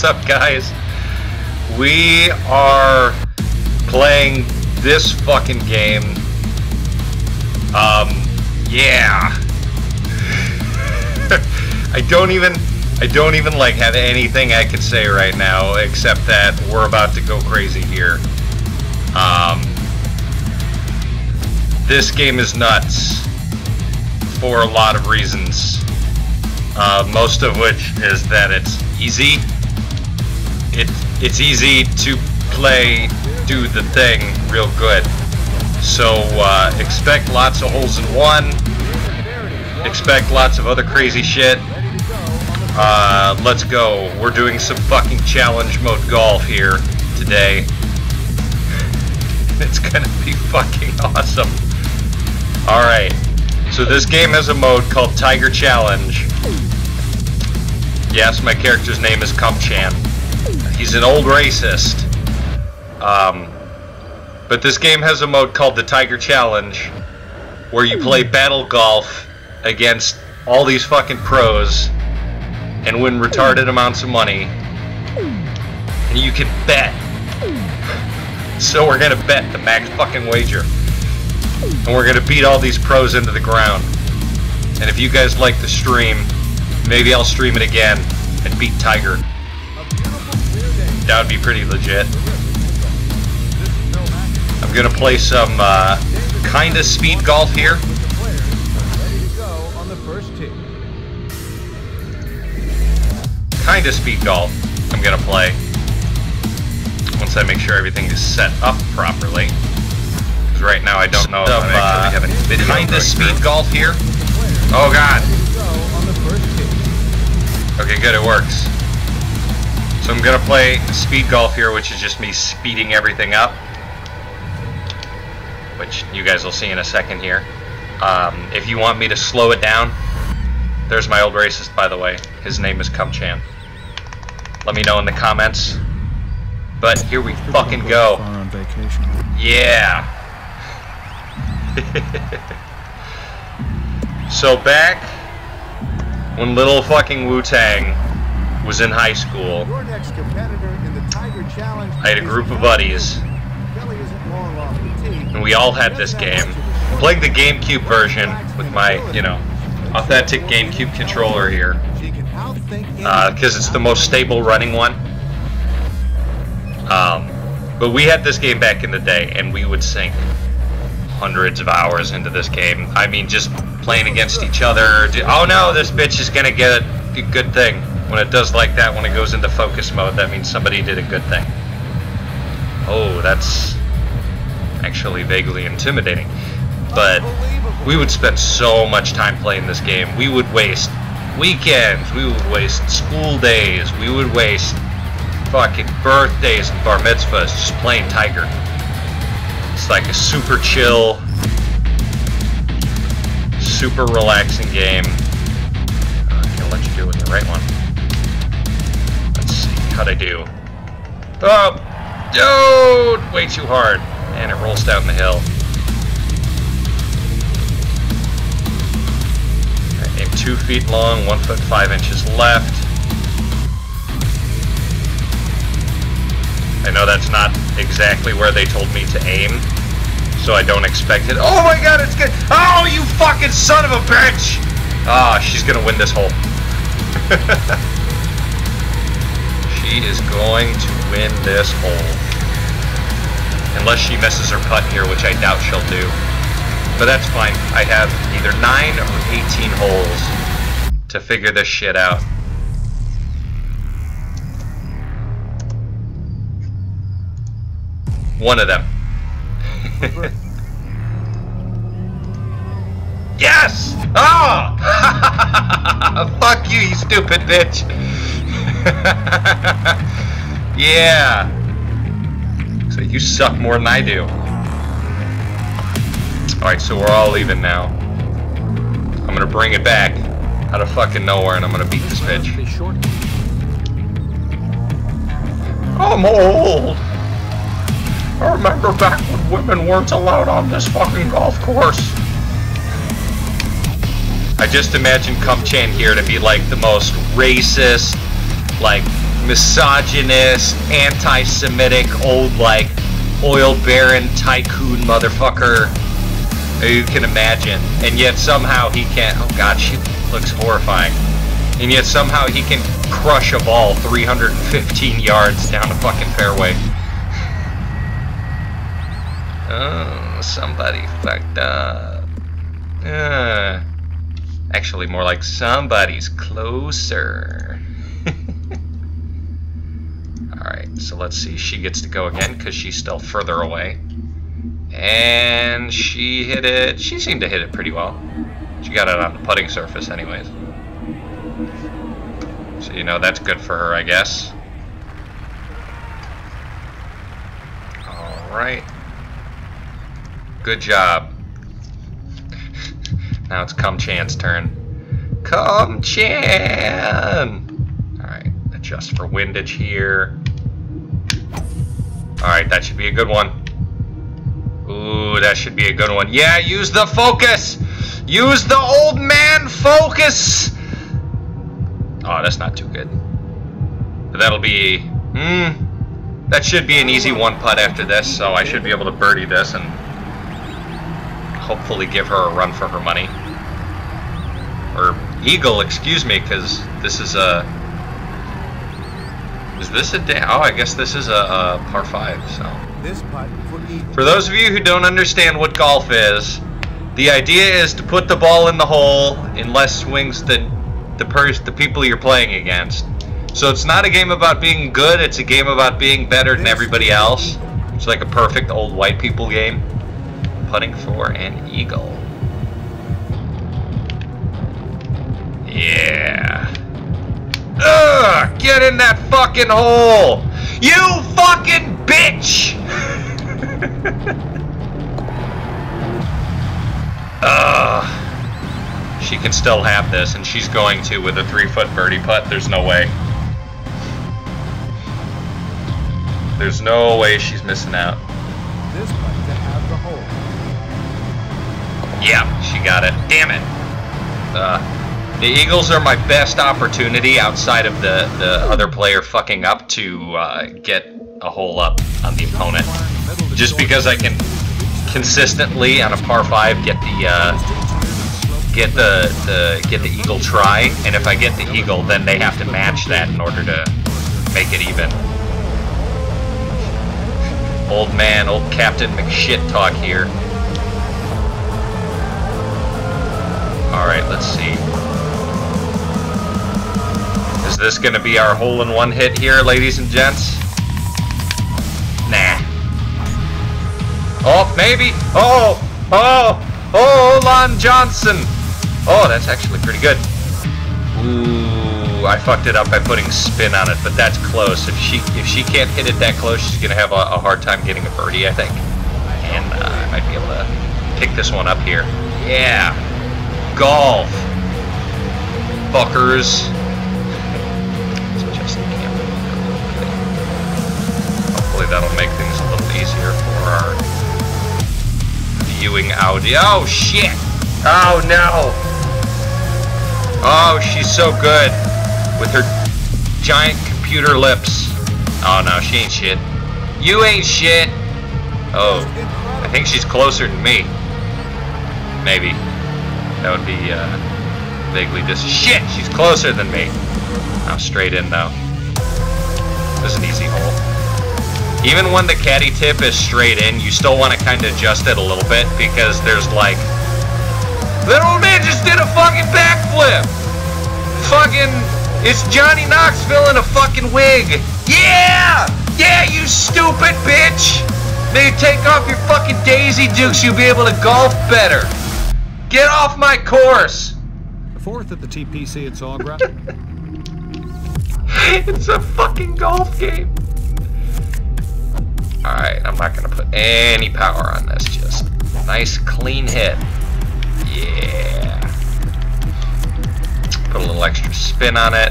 what's up, guys? We are playing this fucking game. Um, yeah. I don't even, I don't even like have anything I can say right now except that we're about to go crazy here. Um, this game is nuts for a lot of reasons. Uh, most of which is that it's easy. It it's easy to play, do the thing real good. So uh, expect lots of holes in one. Expect lots of other crazy shit. Uh, let's go. We're doing some fucking challenge mode golf here today. it's gonna be fucking awesome. Alright. So this game has a mode called Tiger Challenge. Yes, my character's name is Kumchan. He's an old racist. Um, but this game has a mode called the Tiger Challenge, where you play hmm. battle golf against all these fucking pros and win hmm. retarded amounts of money. Hmm. And you can bet. So we're gonna bet the max fucking wager. And we're gonna beat all these pros into the ground. And if you guys like the stream, maybe I'll stream it again and beat Tiger. That would be pretty legit. I'm gonna play some uh, kinda speed golf here. Kinda speed golf I'm gonna play. Once I make sure everything is set up properly. Because right now I don't know if I actually have any video Kinda speed golf here. Oh god. Okay, good, it works. So I'm gonna play speed golf here, which is just me speeding everything up. Which you guys will see in a second here. Um, if you want me to slow it down, there's my old racist, by the way. His name is Kumchan. Let me know in the comments. But here we fucking go. Yeah. so back when little fucking Wu Tang was in high school, Your next competitor in the Tiger Challenge. I had a group of buddies, Kelly isn't long off the tee. and we all had this game. Playing the GameCube version with my, you know, authentic GameCube controller here, She can outthink because it's the most stable running one. Um, but we had this game back in the day, and we would sink hundreds of hours into this game. I mean, just playing against each other. Oh no, this bitch is gonna get a good thing. When it does like that, when it goes into focus mode, that means somebody did a good thing. Oh, that's actually vaguely intimidating. But we would spend so much time playing this game. We would waste weekends, we would waste school days, we would waste fucking birthdays and bar mitzvahs just playing Tiger. It's like a super chill, super relaxing game. Uh, I'm gonna let you do it the right one. How'd I do? Oh! Dude! Way too hard. And it rolls down the hill. I aim two feet long, one foot five inches left. I know that's not exactly where they told me to aim, so I don't expect it. Oh my god, it's good! Oh, you fucking son of a bitch! Ah, she's gonna win this hole. She is going to win this hole. Unless she misses her putt here, which I doubt she'll do. But that's fine. I have either 9 or 18 holes to figure this shit out. One of them. yes! Ah! Oh! Fuck you, you stupid bitch! yeah! So you suck more than I do. Alright, so we're all leaving now. I'm gonna bring it back out of fucking nowhere and I'm gonna beat this bitch. Short. I'm old. I remember back when women weren't allowed on this fucking golf course. I just imagine Cum Chan here to be like the most racist, like misogynist, anti-Semitic, old like oil baron tycoon motherfucker you can imagine. And yet somehow he can't. Oh god, she looks horrifying. And yet somehow he can crush a ball 315 yards down the fucking fairway. Oh, somebody fucked up. Uh, actually, more like somebody's closer. Alright, so let's see. She gets to go again because she's still further away. And she hit it. She seemed to hit it pretty well. She got it on the putting surface, anyways. So, you know, that's good for her, I guess. Alright. Good job. now it's Cum Chan's turn. Cum Chan! Alright, adjust for windage here. Alright, that should be a good one. Ooh, that should be a good one. Yeah, use the focus! Use the old man focus! Oh, that's not too good. But that'll be... Hmm... That should be an easy one putt after this, so I should be able to birdie this and hopefully give her a run for her money. Or eagle, excuse me, because this is a... Is this a day? Oh, I guess this is a, a par 5, so... This putt for eagle. For those of you who don't understand what golf is, the idea is to put the ball in the hole in less swings than the pers- the people you're playing against. So it's not a game about being good, it's a game about being better than everybody else. It's like a perfect old white people game. Putting for an eagle. Yeah. Ugh! Get in that fucking hole! You fucking bitch! Ugh. She can still have this, and she's going to with a three foot birdie putt. There's no way. There's no way she's missing out. This putt to have the hole. Yeah, she got it. Damn it. Uh, the Eagles are my best opportunity outside of the, the other player fucking up to uh, get a hole up on the opponent. Just because I can consistently on a par five get the uh, get the, the get the eagle try, and if I get the eagle, then they have to match that in order to make it even. Old man, old Captain McShit talk here. Alright, let's see. Is this gonna be our hole-in-one hit here, ladies and gents? Nah. Oh, maybe. Oh, oh, oh, Lon Johnson. Oh, that's actually pretty good. Ooh, I fucked it up by putting spin on it, but that's close. If she if she can't hit it that close, she's gonna have a, a hard time getting a birdie, I think. And uh, I might be able to pick this one up here. Yeah, golf, fuckers. That'll make things a little easier for our viewing audio. Oh shit! Oh no! Oh, she's so good with her giant computer lips. Oh no, she ain't shit. You ain't shit. Oh, I think she's closer than me. Maybe. That would be uh, vaguely dis. Shit, she's closer than me. I'm straight in though. This is an easy hole. Even when the caddy tip is straight in, you still want to kind of adjust it a little bit because there's like that old man just did a fucking backflip! Fucking, it's Johnny Knoxville in a fucking wig! Yeah! Yeah, you stupid bitch! Maybe take off your fucking Daisy Dukes, you'll be able to golf better. Get off my course. Fourth at the TPC at Sawgrass. it's a fucking golf game. Alright, I'm not gonna put any power on this, just nice clean hit. Yeah. Put a little extra spin on it.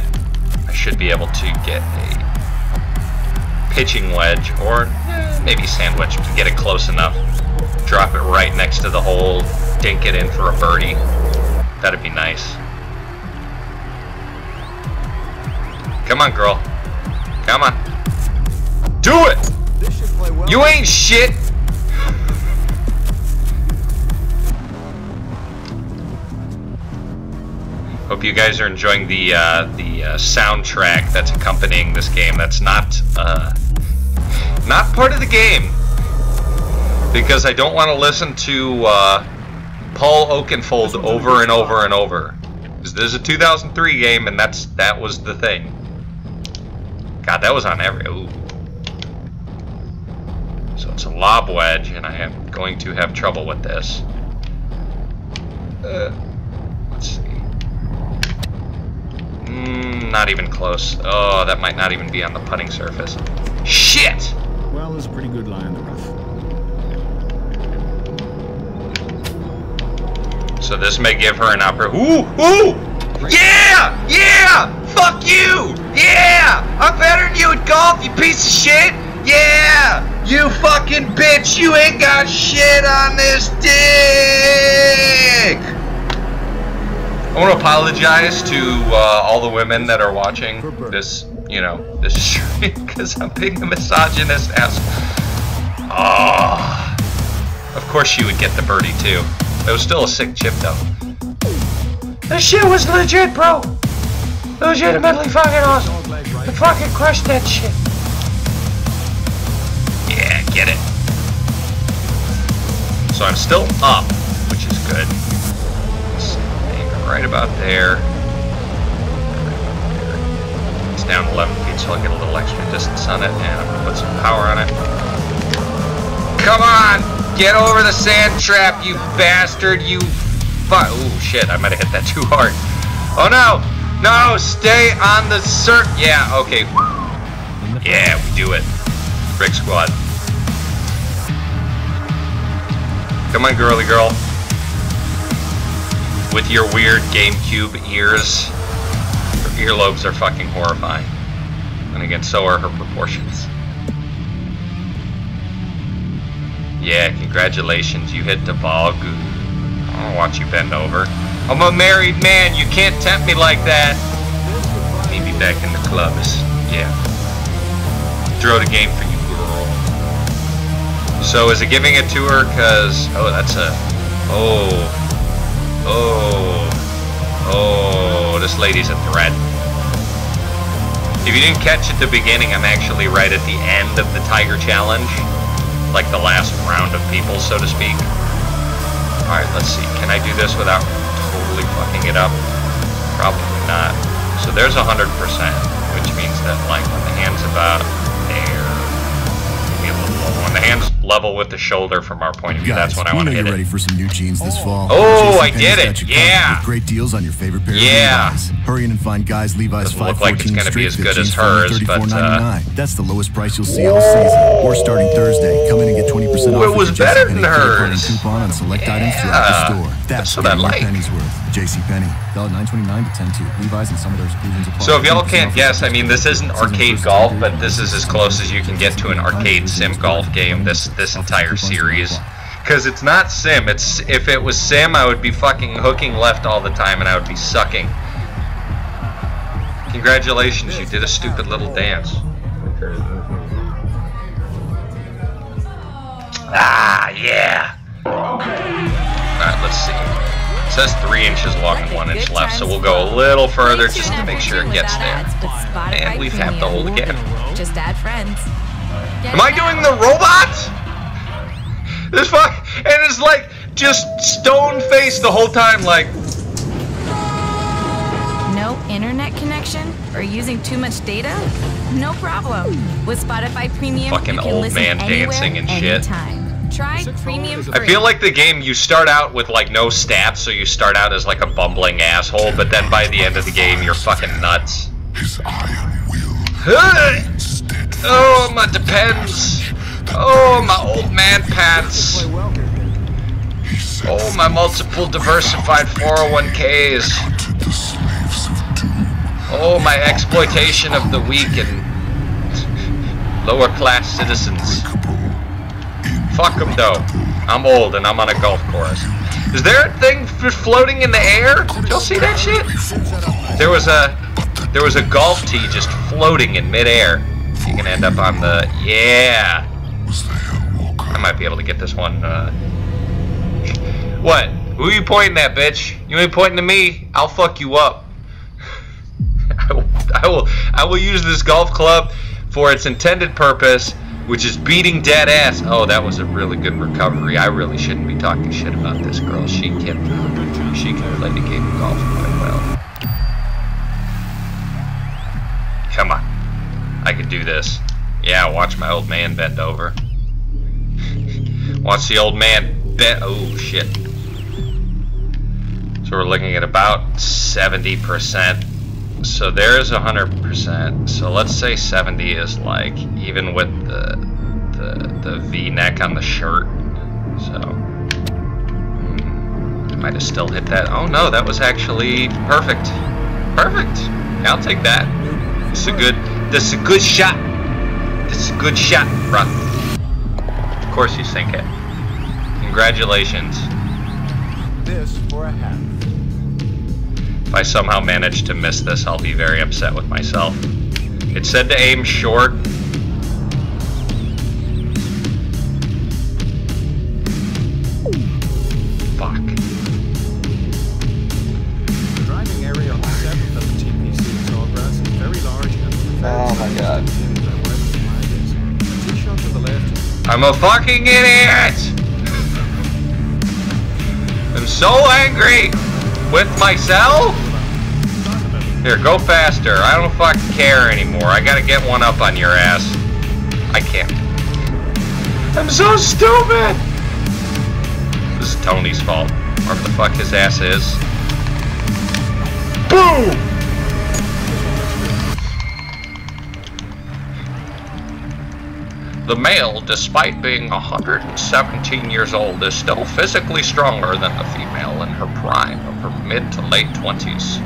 I should be able to get a pitching wedge or eh, maybe sand wedge to get it close enough. Drop it right next to the hole, dink it in for a birdie. That'd be nice. Come on, girl. Come on. Do it! This should play well. You ain't shit! Hope you guys are enjoying the uh, the uh, soundtrack that's accompanying this game. That's not uh, not part of the game because I don't want to listen to uh, Paul Oakenfold over and over and over. This is a 2003 game, and that's that was the thing. God, that was on every. Ooh. It's a lob wedge, and I am going to have trouble with this. Uh, let's see. Mm, not even close. Oh, that might not even be on the putting surface. Shit! well, there's a pretty good lie in the rough. So this may give her an opportunity. Ooh, ooh! Yeah! Yeah! Fuck you! Yeah! I'm better than you at golf, you piece of shit! Yeah! You fucking bitch! You ain't got shit on this dick! I want to apologize to uh, all the women that are watching this, you know, this stream because I'm being a misogynist ass. Oh. Of course she would get the birdie too. It was still a sick chip though. This shit was legit, bro. Legitimately fucking awesome. I fucking crushed that shit. Get it. So I'm still up, which is good. Right about there. It's down 11 feet, so I'll get a little extra distance on it, and I'm gonna put some power on it. Come on! Get over the sand trap, you bastard, you fu- Ooh, shit, I might have hit that too hard. Oh no! No, stay on the cir- Yeah, okay. Yeah, we do it. Brick squad. Come on, girly girl. With your weird GameCube ears. Her earlobes are fucking horrifying. And again, so are her proportions. Yeah, congratulations, you hit the ball good. I'll watch you bend over. I'm a married man, you can't tempt me like that. Maybe back in the clubs. Yeah. Throw the game for you. So is it giving it to her? Cause oh, that's a oh oh oh. This lady's a threat. If you didn't catch at the beginning, I'm actually right at the end of the Tiger Challenge, like the last round of people, so to speak. All right, let's see. Can I do this without totally fucking it up? Probably not. So there's a hundred percent, which means that like when the hand's about there, maybe a little low. When the hand's level with the shoulder from our point of view, Guys, that's when I want to hit you're ready for some new jeans this fall. Oh, I did it. got you covered Yeah. Great deals on your favorite pair Yeah. of Levi's. Hurry in and find guys Levi's Doesn't look like it's 514 gonna be as good as hers, but, uh, $34.99. That's the lowest price you'll see all season. Or starting Thursday, come in and get 20% off it was better than hers. coupon on select items throughout the store. That's That's what what I your like. pennies worth. JCPenney. Valid 929 to 10 Levi's and some of their exclusions apply. So if y'all can't guess, I mean this isn't arcade golf, but this is as close as you can get to an arcade sim golf game. This this entire series, because it's not sim. It's if it was sim, I would be fucking hooking left all the time, and I would be sucking. Congratulations, you did a stupid little dance. Ah, yeah. Alright, let's see. It says three inches long and one inch left, so we'll go a little further just to make sure it gets there. And we've had the hole again. Just add friends. Am I doing the robot? This fuck, and it's like just stone face the whole time, like No internet internet connection or using too much data? No problem. With Spotify Premium, Fucking you can old listen man anywhere, dancing and shit. anytime. Try Premium free. I feel like the game you start out with like no stats, so you start out as like a bumbling asshole, but then by the end of the game you're fucking nuts. His iron will steadfast. Oh, my depends. Oh, my old man pants. Play well here, David. He set Oh, my multiple diversified 401ks. hunted the slaves of doom. Oh, my exploitation of the weak and lower class citizens. Fuck them though. I'm old and I'm on a golf course. Is there a thing floating in the air? Y'all see that shit? There was a there was a golf tee just floating in midair. You can end up on the yeah. I might be able to get this one. Uh... What? Who you pointing at, bitch? You ain't pointing to me. I'll fuck you up. I will, I will. I will use this golf club for its intended purpose, which is beating dead ass. Oh, that was a really good recovery. I really shouldn't be talking shit about this girl. She can. She can play the game of golf quite well. Come on. I can do this. Yeah, watch my old man bend over. Watch the old man bend. Oh, shit. So we're looking at about 70%. So there's 100%. So let's say 70 is like even with the the, the V-neck on the shirt. So hmm, I might have still hit that. Oh no, that was actually perfect. Perfect. I'll take that. It's a good. This is a good shot. This is a good shot, bruh. Of course you sink it. Congratulations. This for a half. If I somehow manage to miss this, I'll be very upset with myself. It said to aim short. Fuck. Driving area on the 7th of the TPC at Sawgrass is very large and Oh my God. wherever the flag is. A T-shot to the left. I'm a fucking idiot! I'm so angry with myself! Here, go faster. I don't fucking care anymore. I gotta get one up on your ass. I can't. I'm so stupid! This is Tony's fault. Whatever the fuck his ass is. Boom! The male, despite being 117 years old, is still physically stronger than the female in her prime of her mid to late 20s.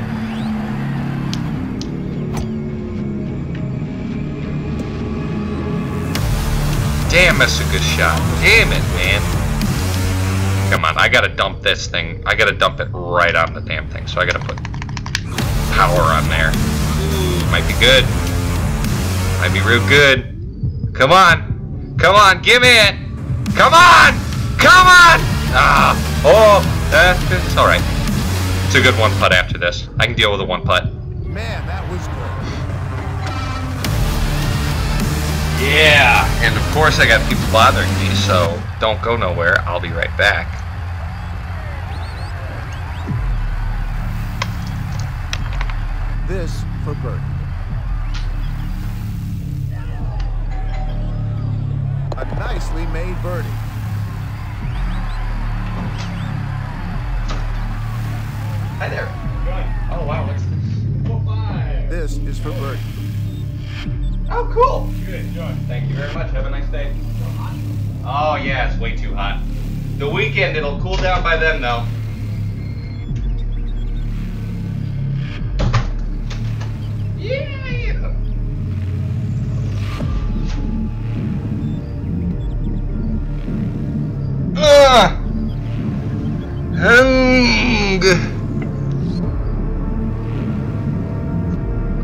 Damn, that's a good shot. Damn it, man. Come on, I gotta dump this thing. I gotta dump it right on the damn thing, so I gotta put power on there. Ooh, might be good. Might be real good. Come on. Come on, give me it. Come on. Come on. Ah. Oh, uh, it's all right. It's a good one putt after this. I can deal with a one putt. Man, that was good. Yeah. And of course, I got people bothering me, so don't go nowhere. I'll be right back. This for birdie. A nicely made birdie. Hi there. Oh wow, what's this? This is for birdie. Oh, cool. Good, enjoy. Thank you very much. Have a nice day. Oh yeah, it's way too hot. The weekend, it'll cool down by then, though. Yeah. Ugh. Hung.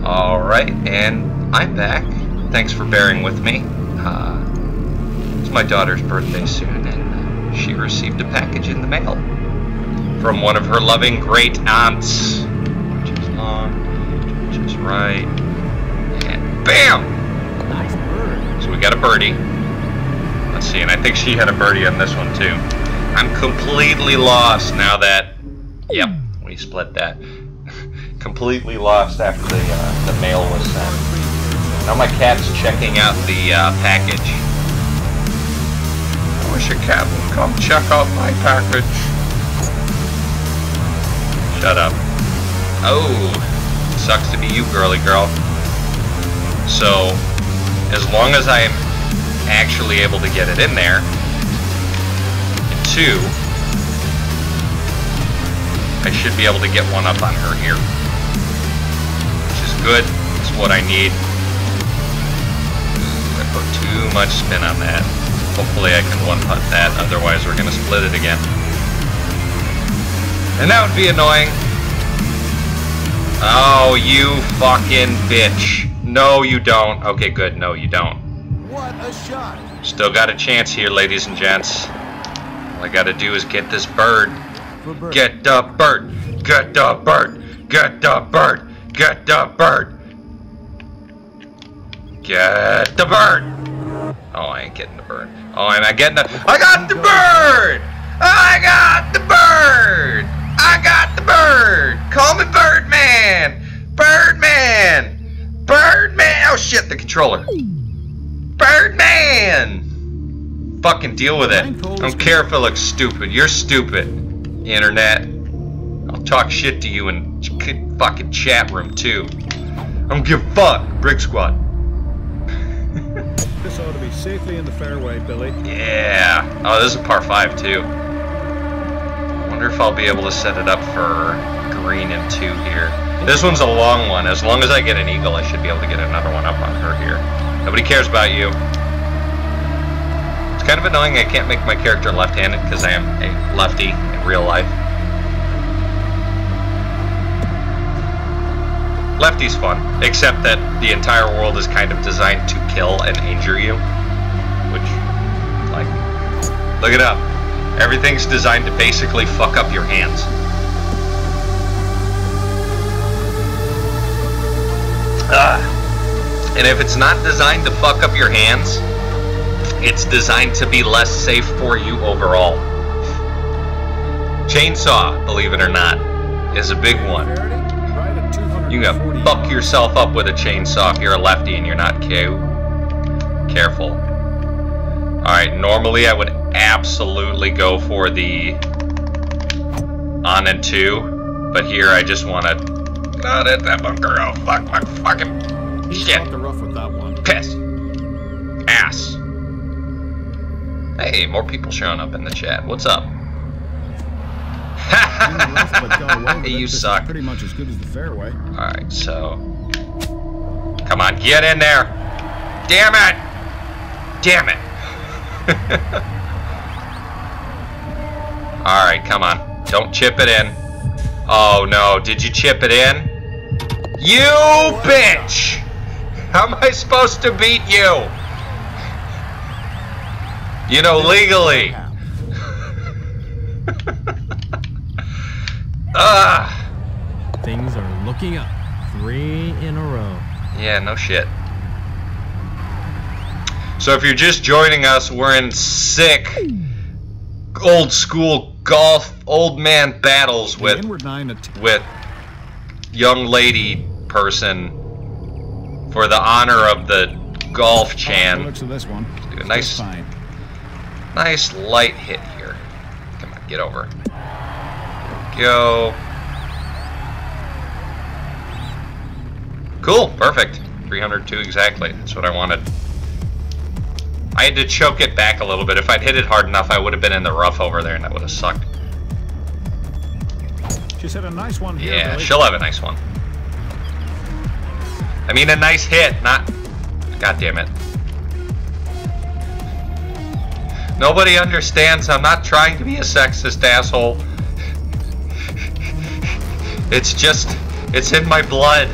All right, and I'm back. Thanks for bearing with me. Uh, it's my daughter's birthday soon, and she received a package in the mail from one of her loving great aunts. Which is long, which is right, and bam! Nice bird. So we got a birdie. Let's see, and I think she had a birdie on this one too. I'm completely lost now that. Yep, we split that. completely lost after the uh, the mail was sent. Now my cat's checking out the uh, package. I wish a cat would come check out my package. Shut up. Oh, sucks to be you, girly girl. So, as long as I'm actually able to get it in there, and two, I should be able to get one up on her here. Which is good. It's what I need. I put too much spin on that. Hopefully I can one-putt that, otherwise we're going to split it again. And that would be annoying. Oh, you fucking bitch. No, you don't. Okay, good. No, you don't. What a shot. Still got a chance here, ladies and gents. All I gotta do is get this bird. Birdie. Get the bird. Get the bird. Get the bird. Get the bird. Get the bird. Oh, I ain't getting the bird. Oh, am I getting the... I got the bird! I got the bird! I got the bird! Call me Birdman! Birdman! Birdman! Oh shit, the controller. Birdman! Fucking deal with it. I don't care if it looks stupid. You're stupid, internet. I'll talk shit to you in fucking chat room too. I don't give a fuck, Brick Squad. This ought to be safely in the fairway, Billy. Yeah. Oh, this is a par 5 too. Wonder if I'll be able to set it up for green and 2 here. This one's a long one. As long as I get an eagle, I should be able to get another one up on her here. Nobody cares about you. It's kind of annoying I can't make my character left-handed because I am a lefty in real life. Lefty's fun, except that the entire world is kind of designed to kill and injure you. Which, like, look it up. Everything's designed to basically fuck up your hands. Ah. And if it's not designed to fuck up your hands, it's designed to be less safe for you overall. Chainsaw, believe it or not, is a big one. Faraday, right at 240 You can fuck yourself up with a chainsaw if you're a lefty and you're not ca- careful. Alright, normally I would absolutely go for the on and two, but here I just want to not hit that bunker. Oh, fuck, fuck, fucking He's shit. the rough with that one. Piss. Ass. Hey, more people showing up in the chat. What's up? Rough, but got away with it. you suck. Pretty much as good as the fairway. Alright, so. Come on, get in there! Damn it! Damn it! Alright, come on. Don't chip it in. Oh no, did you chip it in? You bitch! How am I supposed to beat you? You know, legally. Ah. Things are looking up. Three in a row. Yeah, no shit. So if you're just joining us, we're in sick, old school golf old man battles with inward nine at with young lady person for the honor of the golf oh, the chan. looks of this one. Do a nice, nice light hit here. Come on, get over. Go. Cool, perfect. 302 exactly. That's what I wanted. I had to choke it back a little bit. If I'd hit it hard enough, I would have been in the rough over there, and that would have sucked. She's hit a nice one here, Yeah, Billy. she'll have a nice one. I mean, a nice hit, not. God damn it. Nobody understands. I'm not trying to be a sexist asshole. It's just. It's in my blood.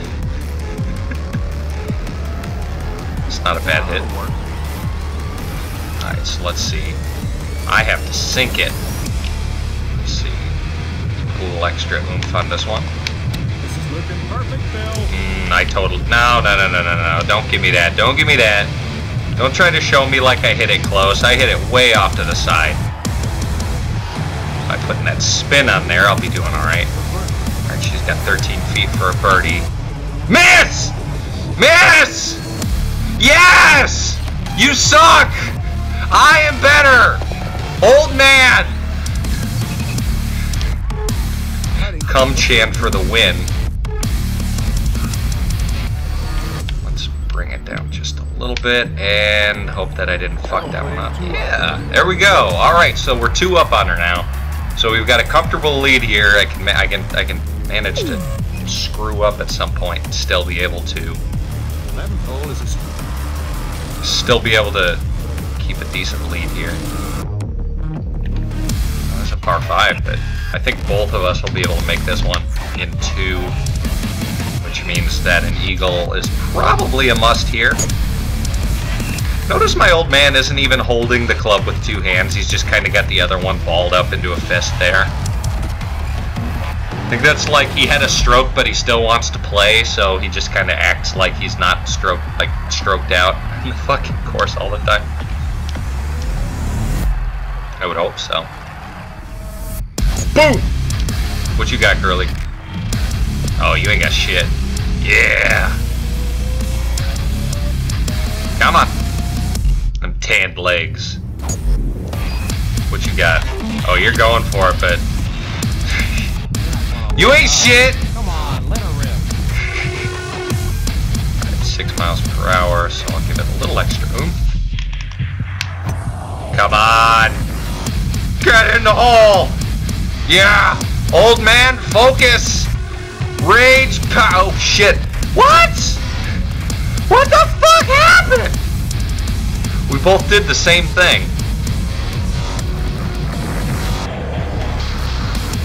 It's not a bad hit. Alright, so let's see. I have to sink it. Let's see. A little extra oomph on this one. Mm, I total. No, no, no, no, no, no. Don't give me that. Don't give me that. Don't try to show me like I hit it close. I hit it way off to the side. By putting that spin on there, I'll be doing alright. Alright, She's got 13 feet for a birdie. Miss! Miss! Yes! You suck! I am better! Old man! Come chant for the win. Bring it down just a little bit and hope that I didn't fuck that one up. Yeah, there we go. All right, so we're two up on her now. So we've got a comfortable lead here. I can, I can, I can manage to screw up at some point and still be able to, 11th hole is a still be able to keep a decent lead here. There's a par five, but I think both of us will be able to make this one in two, which means that an eagle is probably a must here. Notice my old man isn't even holding the club with two hands. He's just kind of got the other one balled up into a fist there. I think that's like he had a stroke, but he still wants to play, so he just kind of acts like he's not stroke, like stroked out in the fucking course all the time. I would hope so. Boom! What you got, girly? Oh, you ain't got shit. Yeah! Come on. Them tanned legs. What you got? Oh, you're going for it, but... you ain't shit! Come on, let her rip. Six miles per hour, so I'll give it a little extra oomph. Come on! Get in the hole! Yeah! Old man, focus! Rage Oh, shit. What? What the fuck happened? We both did the same thing.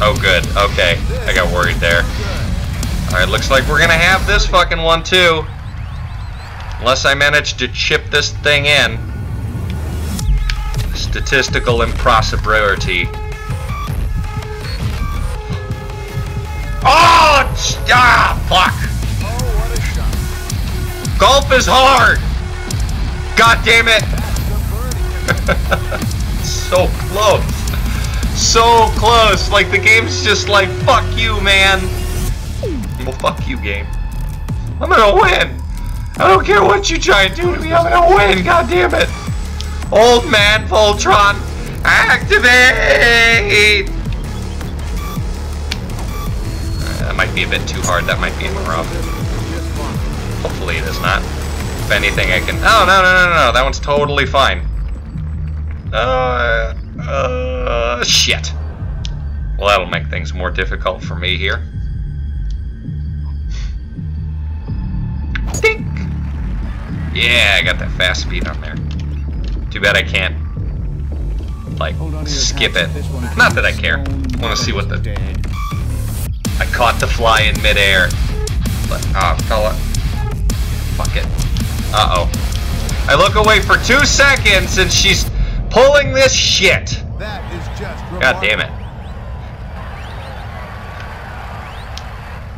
Oh, good. Okay. I got worried there. Alright, looks like we're gonna have this fucking one too. Unless I manage to chip this thing in. Statistical impossibility. Oh! Ah! Fuck! Oh, what a shot. Golf is hard! God damn it! so close. So close. Like the game's just like, fuck you, man. Well, fuck you, game. I'm gonna win. I don't care what you try and do to me. I'm gonna win. God damn it. Old man Voltron, activate. Might be a bit too hard. That might be the rough. Hopefully it is not. If anything, I can. Oh no no no no! That one's totally fine. Uh, uh, shit. Well, that'll make things more difficult for me here. Dink. Yeah, I got that fast speed on there. Too bad I can't, like, skip it. Not that I care. I want to see what the. I caught the fly in midair. But, ah, fella. Fuck it. Uh oh. I look away for two seconds and she's pulling this shit. That is just God damn it.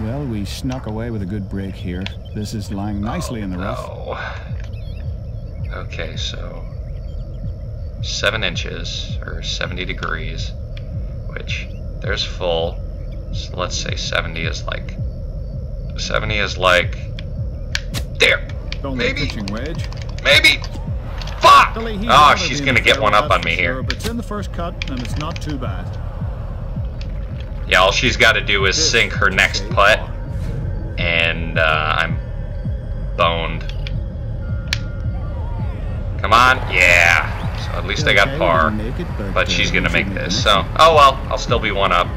Well, we snuck away with a good break here. This is lying nicely in the rough. Oh. Okay, so seven inches or 70 degrees, which there's full. So let's say 70 is like 70 is like there. A Maybe. pitching wedge. Maybe. Fuck. Oh, she's gonna get one up on me sure, here. But it's in the first cut, and it's not too bad. Yeah, all she's got to do is This sink her next putt, and uh, I'm boned. Come on, yeah. So at least I got par. we didn't make it, But uh, she's gonna make this, so. Oh well, I'll still be one up.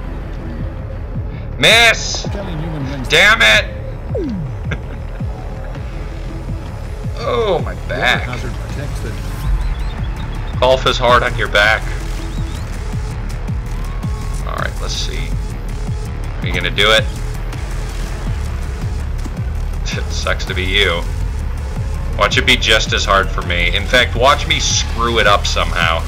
Miss! Damn it! oh, my back. Golf is hard on your back. Alright, let's see. Are you gonna do it? It sucks to be you. Watch it be just as hard for me. In fact, watch me screw it up somehow.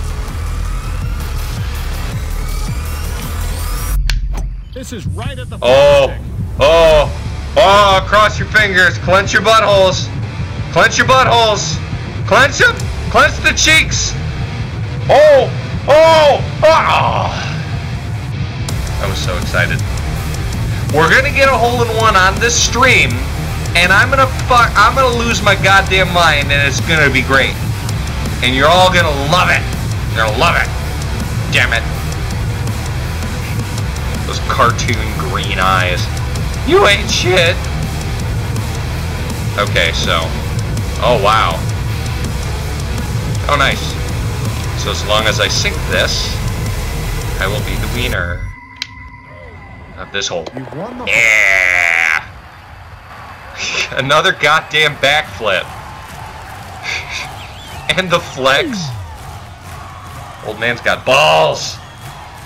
This is right at the Oh, stick. oh, oh, cross your fingers, clench your buttholes, clench your buttholes, clench them, clench the cheeks. Oh, oh, oh. I was so excited. We're gonna get a hole in one on this stream, and I'm gonna fuck. I'm gonna lose my goddamn mind, and it's gonna be great. And you're all gonna love it. You're gonna love it. Damn it. Those cartoon green eyes. You ain't shit. Okay, so. Oh, wow. Oh, nice. So as long as I sink this, I will be the wiener of this hole. You've won the Yeah! Another goddamn backflip. and the flex. Old man's got balls.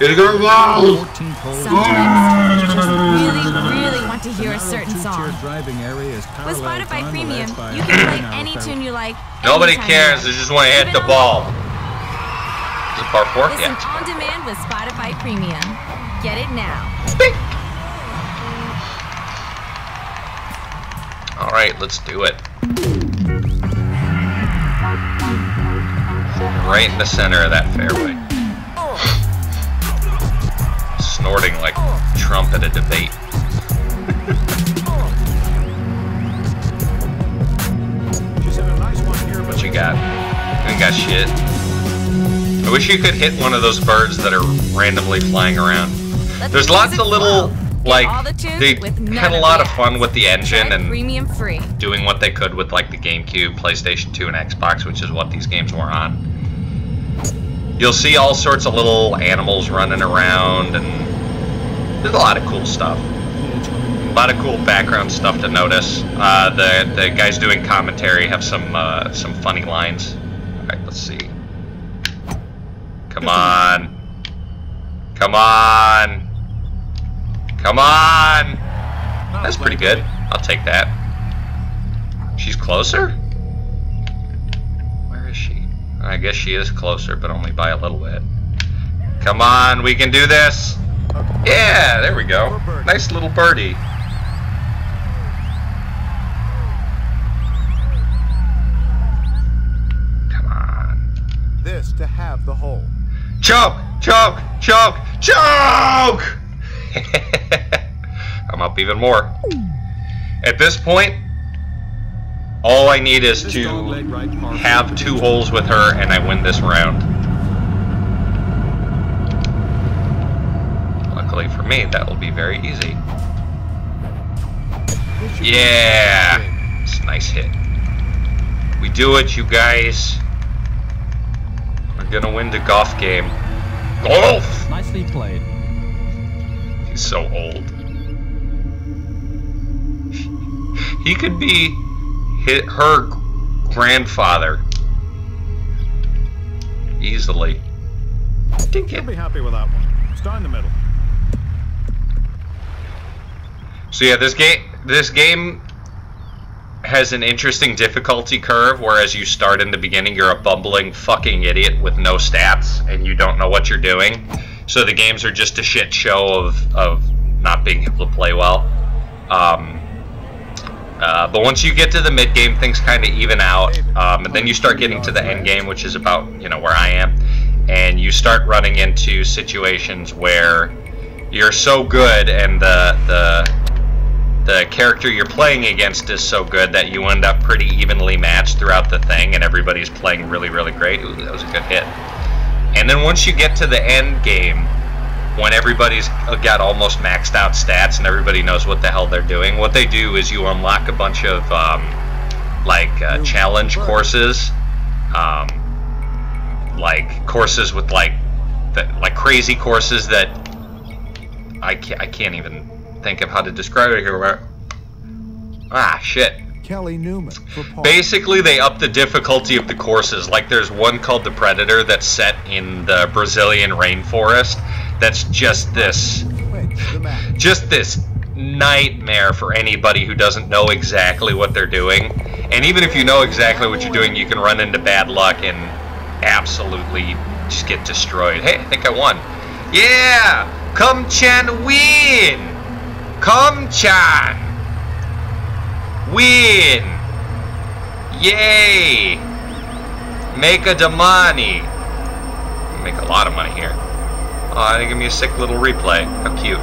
He's got balls. 14th hole. Sometimes you really, really want to hear a certain Two-tier song. driving area is With Spotify Premium, you can play any tune you like. Nobody cares. They just want to hit the ball. Is it part four? Listen Yeah. on demand with Spotify Premium. Get it now. All right, let's do it. Right in the center of that fairway. Snorting like Trump at a debate. She's had a nice one here, What you got? Ain't got shit. I wish you could hit one of those birds that are randomly flying around. There's the lots of little, like, the they had a lot of fun with the engine and premium free. doing what they could with like the GameCube, PlayStation 2, and Xbox, which is what these games were on. You'll see all sorts of little animals running around, and there's a lot of cool stuff. A lot of cool background stuff to notice. Uh, the the guys doing commentary have some uh, some funny lines. All right, let's see. Come on, come on, come on. That's pretty good. I'll take that. She's closer? Where is she? I guess she is closer, but only by a little bit. Come on, we can do this. Yeah, there we go. Nice little birdie. Come on. This to have the hole. Choke! Choke! Choke! Choke! I'm up even more. At this point, all I need is to dogleg right par have two holes with her and I win this round. Luckily for me, that will be very easy. This should be Yeah! It's a nice hit. We do it, you guys. We're gonna win the golf game. Golf! Nicely played. He's so old. He could be hit her grandfather easily. Dink You'll be happy with that one. Start in the middle. So yeah, this game this game has an interesting difficulty curve, whereas you start in the beginning, you're a bumbling fucking idiot with no stats and you don't know what you're doing. So the games are just a shit show of, of not being able to play well. Um, uh, but once you get to the mid game, things kind of even out, um, and then you start getting to the end game, which is about you know where I am, and you start running into situations where you're so good, and the the the character you're playing against is so good that you end up pretty evenly matched throughout the thing, and everybody's playing really really great. Ooh, that was a good hit. And then once you get to the end game, when everybody's got almost maxed out stats and everybody knows what the hell they're doing, what they do is you unlock a bunch of um, like uh, challenge courses, um, like courses with like the, like crazy courses that I can't, I can't even think of how to describe it here. Where, ah, shit. Kelly Newman Basically, they up the difficulty of the courses. Like, there's one called the Predator that's set in the Brazilian rainforest. That's just this, Wins the match. just this nightmare for anybody who doesn't know exactly what they're doing. And even if you know exactly what you're doing, you can run into bad luck and absolutely just get destroyed. Hey, I think I won. Yeah! Come Chan win! Come Chan! Win! Yay! Make a the. Make a lot of money here. Oh, they give me a sick little replay. How cute.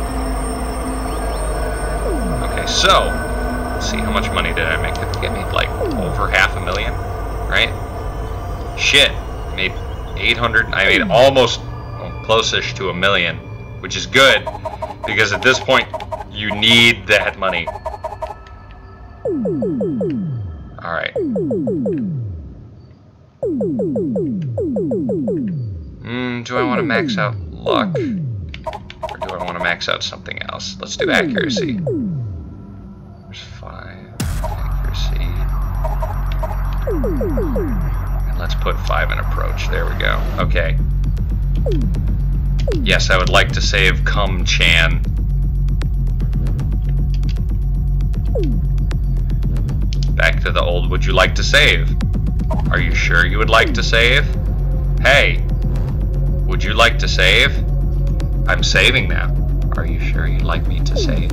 Okay, so let's see how much money did I make? Did I make like over half a million? Right? Shit, I made 800. I made almost well, close-ish to a million, which is good because at this point you need that money. All right. Hmm, do I want to max out luck? Or do I want to max out something else? Let's do accuracy. There's five. Accuracy. And let's put five in approach. There we go. Okay. Yes, I would like to save Cum Chan. Back to the old would you like to save? Are you sure you would like to save? Hey, would you like to save? I'm saving now. Are you sure you'd like me to save?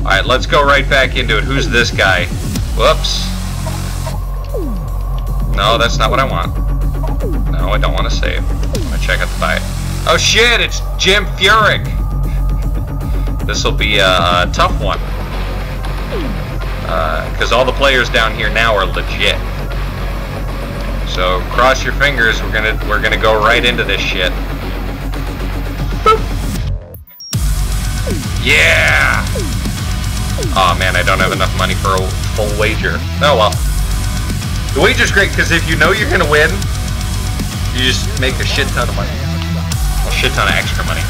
Alright, let's go right back into it. Who's this guy? Whoops. No, that's not what I want. No, I don't want to save. I'm gonna check out the fight. Oh shit, it's Jim Furyk! This will be a, a tough one. Because uh, all the players down here now are legit. So cross your fingers. We're gonna we're gonna go right into this shit. Boop. Yeah. Oh man, I don't have enough money for a full wager. Oh well. The wager's great because if you know you're gonna win, you just make a shit ton of money. Shit ton of extra money.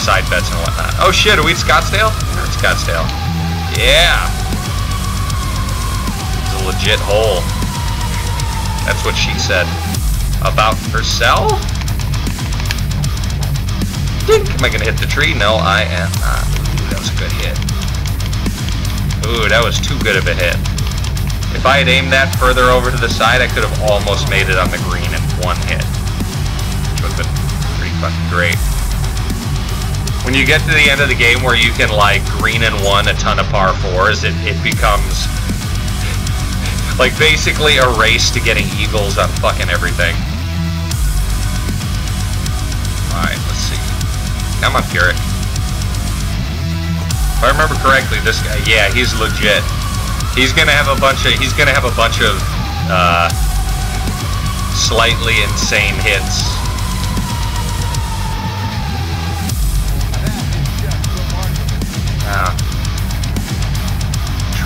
Side bets and whatnot. Oh shit, are we at Scottsdale? We're at Scottsdale. Yeah. It's a legit hole. That's what she said. About herself? Dink! Am I gonna hit the tree? No, I am not. Ooh, that was a good hit. Ooh, that was too good of a hit. If I had aimed that further over to the side, I could have almost made it on the green in one hit. Which would have been fucking great. When you get to the end of the game where you can, like, green and one a ton of par fours, it, it becomes like basically a race to getting eagles on fucking everything. Alright, let's see. Come on, Furyk. If I remember correctly, this guy, yeah, he's legit. He's gonna have a bunch of, he's gonna have a bunch of, uh, slightly insane hits.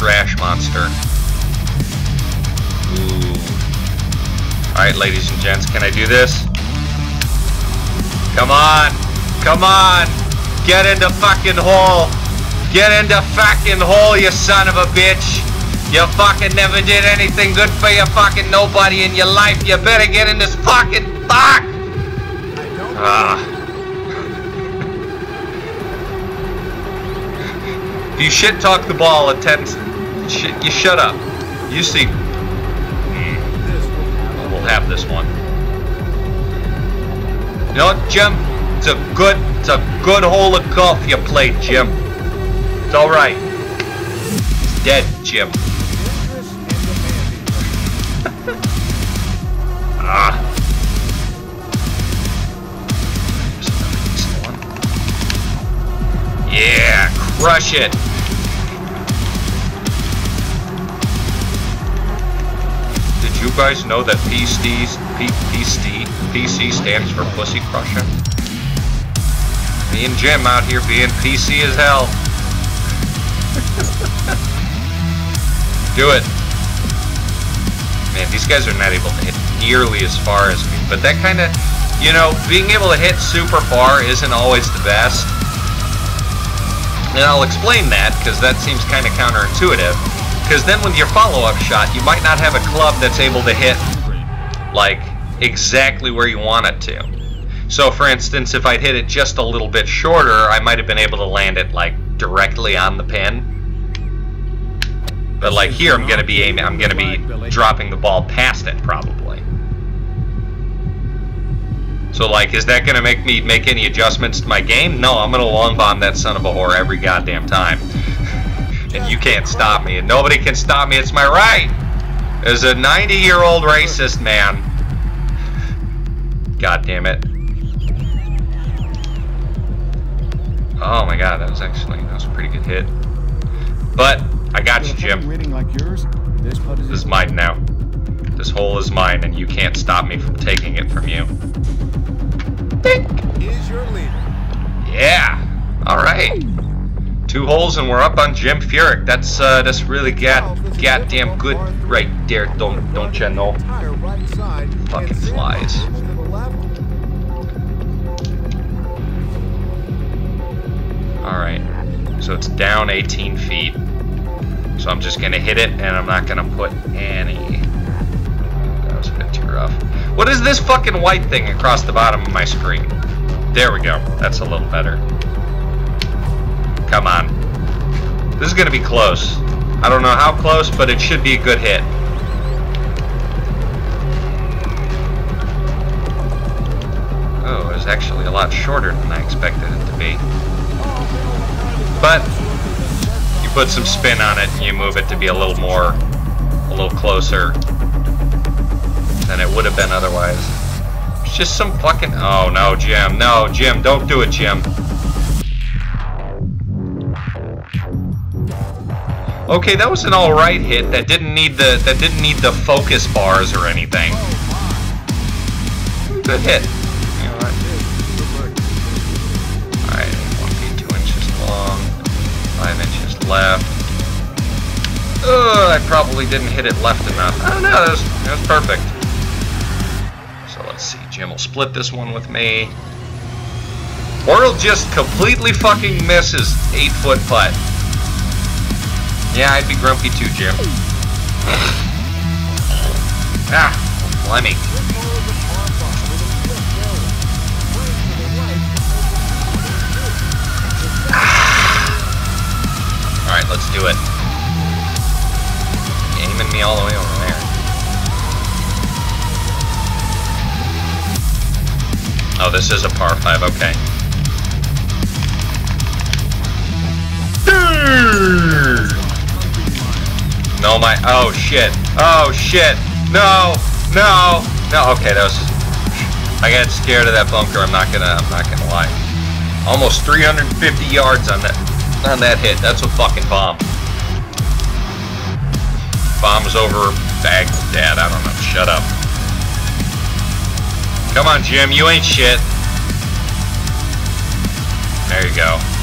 Trash monster. Ooh. Alright, ladies and gents, can I do this? Come on! Come on! Get into fucking hole! Get into fucking hole, you son of a bitch! You fucking never did anything good for your fucking nobody in your life. You better get in this fucking fuck! Ah. You shit talk the ball at 10, sh you shut up. You see Mm. We'll have this one. You know what, Jim? It's a good, it's a good hole of golf you played, Jim. It's all right. He's dead, Jim. ah. Yeah, crush it. You guys know that PC, PC, PC stands for Pussy Crusher? Me and Jim out here being PC as hell. Do it. Man, these guys are not able to hit nearly as far as me. But that kind of, you know, being able to hit super far isn't always the best. And I'll explain that, because that seems kind of counterintuitive. Because then with your follow-up shot, you might not have a club that's able to hit, like, exactly where you want it to. So, for instance, if I'd hit it just a little bit shorter, I might have been able to land it, like, directly on the pin. But, like, here I'm going to be aiming, I'm going to be dropping the ball past it, probably. So, like, is that going to make me make any adjustments to my game? No, I'm going to long bomb that son of a whore every goddamn time and you can't stop me, and nobody can stop me. It's my right. As a 90-year-old racist man. God damn it. Oh my god, that was actually that was a pretty good hit. But I got you, Jim. like yours, this is This is mine now. This hole is mine, and you can't stop me from taking it from you. Is your leader. Yeah. All right. Two holes, and we're up on Jim Furyk. That's uh, that's really got goddamn good right there. Don't don't you know? Entire right side. Fucking flies. to the left. All right. So it's down 18 feet. So I'm just gonna hit it, and I'm not gonna put any. That was a bit too rough. What is this fucking white thing across the bottom of my screen? There we go. That's a little better. Come on. This is gonna be close. I don't know how close, but it should be a good hit. Oh, it was actually a lot shorter than I expected it to be. But you put some spin on it and you move it to be a little more, a little closer than it would have been otherwise. It's just some fucking. Oh no, Jim. No, Jim. Don't do it, Jim. Okay, that was an all right hit. That didn't need the that didn't need the focus bars or anything. Good hit. Know? Alright, two inches long, five inches left. Ugh, I probably didn't hit it left enough. Oh no, that was, that was perfect. So let's see, Jim will split this one with me. Or he'll just completely fucking miss his eight foot putt. Yeah, I'd be grumpy too, Jim. ah, Lemmy. Alright, let's do it. Aiming me all the way over there. Oh, this is a par 5, okay. No, my. Oh, shit. Oh, shit. No, no, no. Okay, that was. I got scared of that bunker. I'm not gonna. I'm not gonna lie. Almost 350 yards on that on that hit. That's a fucking bomb. Bombs over Baghdad. I don't know. Shut up. Come on, Jim. You ain't shit. There you go.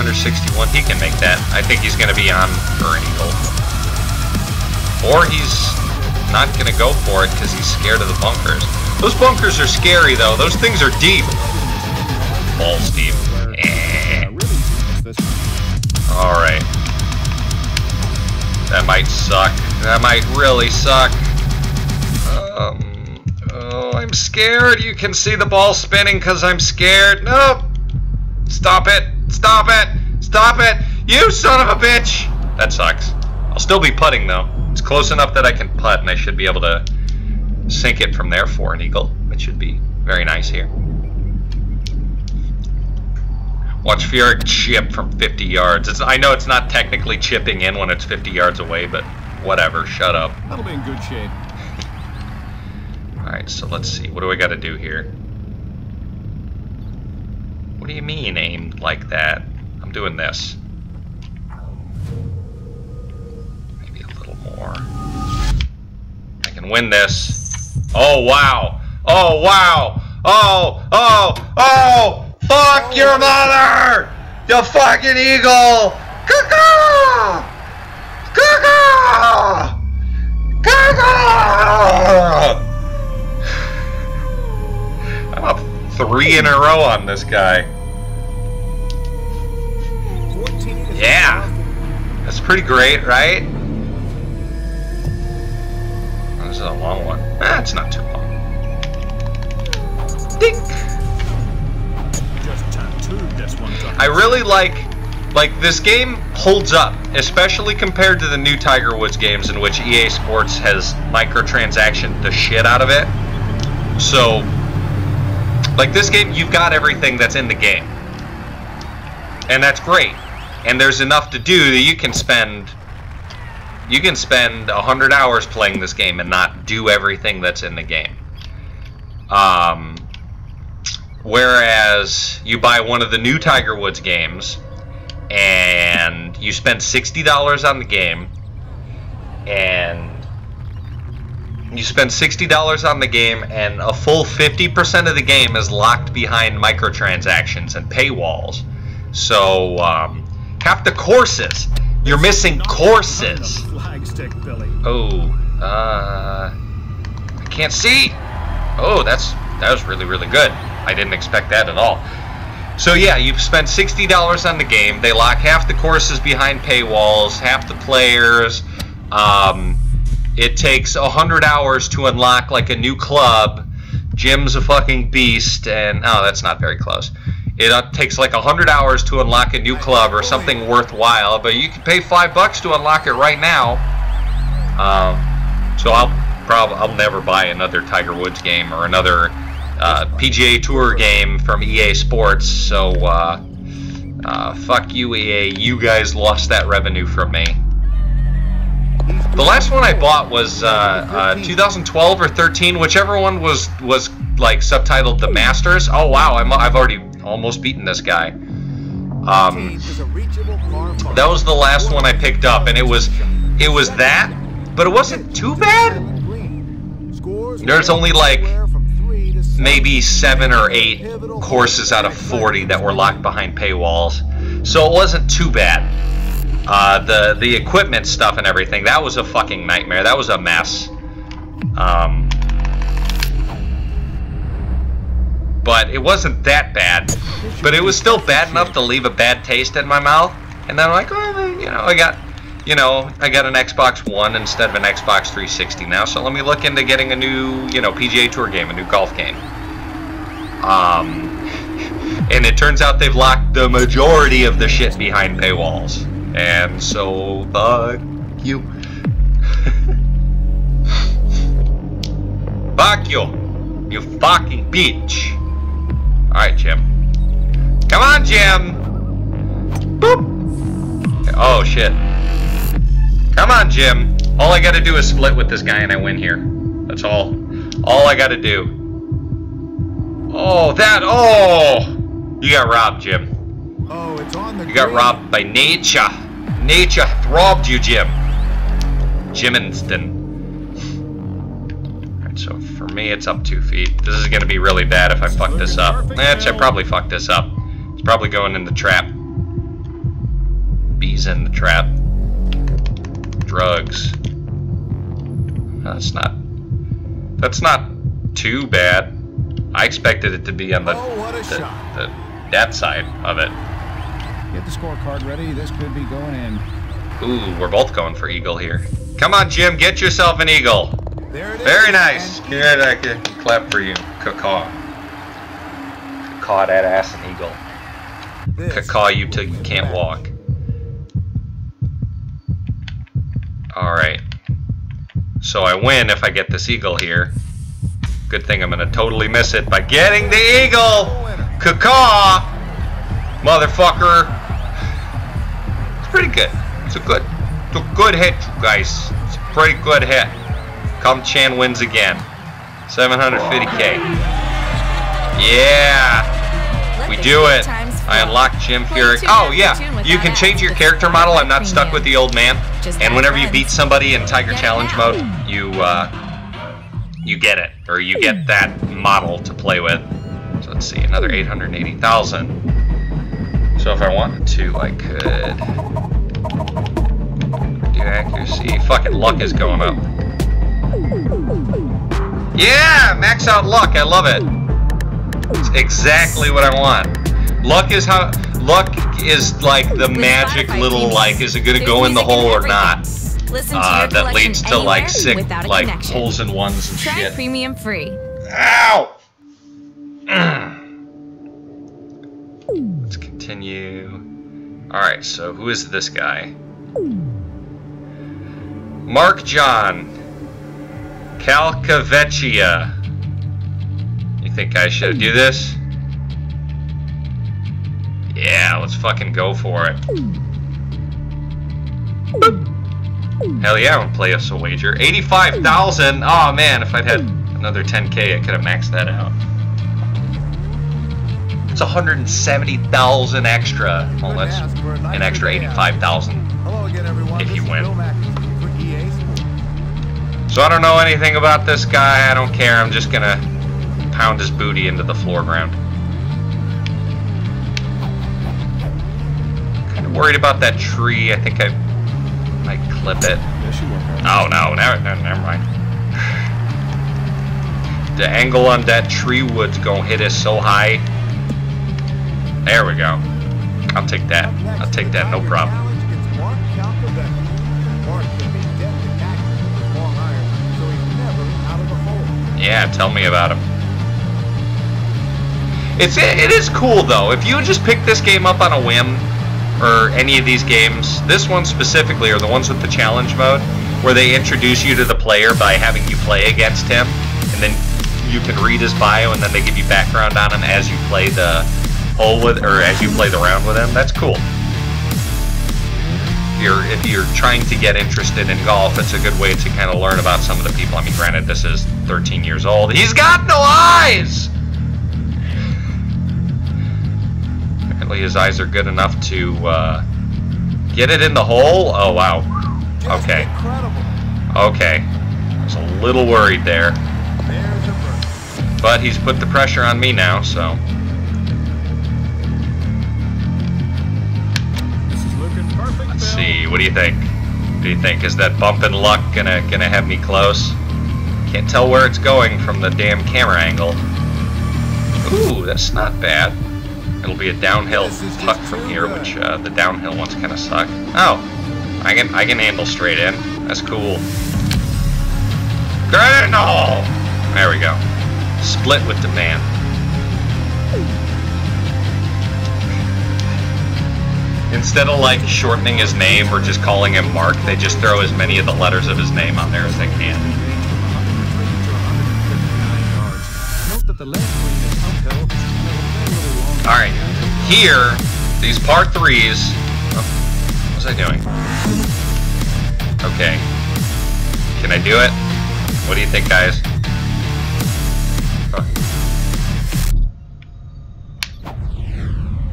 261. He can make that. I think he's going to be on an eagle. Or he's not going to go for it because he's scared of the bunkers. Those bunkers are scary, though. Those things are deep. Balls deep. Eh. Alright. That might suck. That might really suck. Um, oh, I'm scared. You can see the ball spinning because I'm scared. Nope. Stop it. Stop it. Stop it. You son of a bitch. That sucks. I'll still be putting, though. It's close enough that I can putt, and I should be able to sink it from there for an eagle, which should be very nice here. Watch Furyk chip from 50 yards. It's, I know it's not technically chipping in when it's 50 yards away, but whatever. Shut up. That'll be in good shape. Alright, so let's see. What do we got to do here? What do you mean aimed like that? I'm doing this. Maybe a little more. I can win this. Oh, wow. Oh, wow. Oh, oh, oh! Fuck your mother! You fucking eagle! Caw-caw! Caw-caw! Caw-caw! I'm up three in a row on this guy. 14 Yeah. That's pretty great, right? Oh, this is a long one. Ah, it's not too long. Dink! I really like like this game holds up, especially compared to the new Tiger Woods games in which EA Sports has microtransaction the shit out of it. So like this game you've got everything that's in the game. And that's great. And there's enough to do that you can spend you can spend 100 hours playing this game and not do everything that's in the game. Um Whereas you buy one of the new Tiger Woods games, and you spend $60 on the game, and you spend $60 on the game, and a full 50% of the game is locked behind microtransactions and paywalls. So, um, half the courses, you're missing courses. Billy. Oh, uh, I can't see. Oh, that's that was really really good. I didn't expect that at all. So yeah, you've spent sixty dollars on the game. They lock half the courses behind paywalls, half the players. Um, it takes hundred hours to unlock like a new club. Jim's a fucking beast, and oh, that's not very close. It uh, takes like a hundred hours to unlock a new club or something worthwhile, but you can pay five bucks to unlock it right now. Um, so I'll probably I'll never buy another Tiger Woods game or another uh, PGA Tour game from EA Sports. So uh, uh, fuck you, EA. You guys lost that revenue from me. The last one I bought was uh, uh, 2012 or 13, whichever one was was like subtitled The Masters. Oh wow, I'm, I've already almost beaten this guy. Um, that was the last one I picked up, and it was it was that, but it wasn't too bad. There's only like maybe seven or eight courses out of 40 that were locked behind paywalls, so it wasn't too bad. Uh, the the equipment stuff and everything that was a fucking nightmare. That was a mess. Um, but it wasn't that bad. But it was still bad enough to leave a bad taste in my mouth. And then I'm like, oh, you know, I got, you know, I got an Xbox One instead of an Xbox 360 now. So let me look into getting a new, you know, PGA Tour game, a new golf game. Um, and it turns out they've locked the majority of the shit behind paywalls. And so, fuck you. fuck you. You fucking bitch. Alright, Jim. Come on, Jim! Boop! Oh, shit. Come on, Jim. All I gotta do is split with this guy and I win here. That's all. All I gotta do. Oh, that. Oh! You got robbed, Jim. Oh, it's on the You got robbed by nature. Nature robbed you, Jim. Jiminston. So for me, it's up two feet. This is going to be really bad if I fuck this up. Eh, I probably fucked this up. It's probably going in the trap. Bees in the trap. Drugs. That's not... That's not too bad. I expected it to be on the, Oh, the, the that side of it. Get the scorecard ready. This could be going in. Ooh, we're both going for eagle here. Come on, Jim, get yourself an eagle. There it is. Very nice. And Good, I can clap for you. Cacaw. Cacaw that ass an eagle. this Cacaw you till you can't bad. walk. Alright. So I win if I get this eagle here. Good thing I'm gonna totally miss it by getting the eagle! Cacaw! Motherfucker! It's pretty good. It's a good, it's a good hit, you guys. It's a pretty good hit. Come Chan wins again. 750k. Yeah! We do it. I unlock Jim Furyk. Oh yeah, you can change your character model. I'm not stuck with the old man. And whenever you beat somebody in Tiger Challenge mode, you uh, you get it, or you get that model to play with. So let's see, another 880,000. So if I wanted to, I could do accuracy. Fucking luck is going up. Yeah, max out luck. I love it. It's exactly what I want. Luck is how luck is like the magic little like is it gonna go in the hole or not? Listen to Uh, that leads to like sick like connection. holes in ones and Try shit. premium free. Ow! Let's continue. Alright, so who is this guy? Mark John. Calcavecchia. You think I should do this? Yeah, let's fucking go for it. Hell yeah, I'm gonna play us a wager. 85,000! Oh man, if I'd had another 10k, I could have maxed that out. It's 170,000 extra. Well, that's an extra 85,000. Hello again, everyone. If you win. So I don't know anything about this guy. I don't care. I'm just gonna pound his booty into the floor ground. Kind of worried about that tree. I think I might clip it. Yes, you are. Oh no, never, never, never mind. The angle on that tree wood's gonna hit us so high. There we go. I'll take that. I'll take that, no problem. Yeah, tell me about him. It's it is cool though. If you just pick this game up on a whim, or any of these games, this one specifically, or the ones with the challenge mode, where they introduce you to the player by having you play against him, and then you can read his bio, and then they give you background on him as you play the hole with, or as you play the round with him. That's cool. If you're if you're trying to get interested in golf, it's a good way to kind of learn about some of the people. I mean, granted, this is 13 years old. He's got no eyes. Apparently, his eyes are good enough to uh, get it in the hole. Oh wow. Okay. Okay. I was a little worried there, There's a bird. but he's put the pressure on me now, so. Let's see. What do you think? Do you think is that bump in luck gonna gonna have me close? Can't tell where it's going from the damn camera angle. Ooh, that's not bad. It'll be a downhill just from here, which uh, the downhill ones kind of suck. Oh, I can I can handle straight in. That's cool. Granite. There we go. Split with the man. Instead of like shortening his name or just calling him Mark, they just throw as many of the letters of his name on there as they can. Note that the left green is uphill and a very little long. All right, here, these par threes. Oh, what was I doing? Okay, can I do it? What do you think, guys?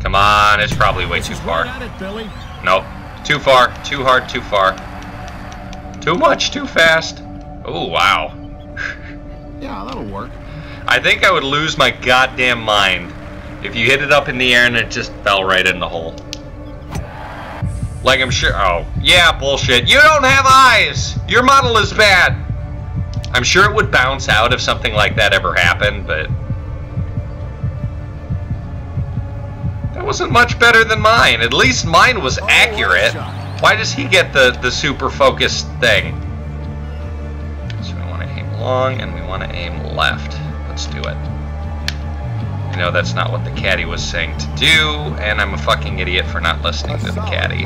Come on, it's probably way too far. Right it, Billy. Nope. Too far. Too hard. Too far. Too much. Too fast. Oh, wow. Yeah, that'll work. I think I would lose my goddamn mind if you hit it up in the air and it just fell right in the hole. Like I'm sure. Oh, yeah, bullshit. You don't have eyes! Your model is bad! I'm sure it would bounce out if something like that ever happened, but. Wasn't much better than mine. At least mine was accurate. Why does he get the, the super focused thing? So we want to aim long and we want to aim left. Let's do it. I know that's not what the caddy was saying to do, and I'm a fucking idiot for not listening to the caddy.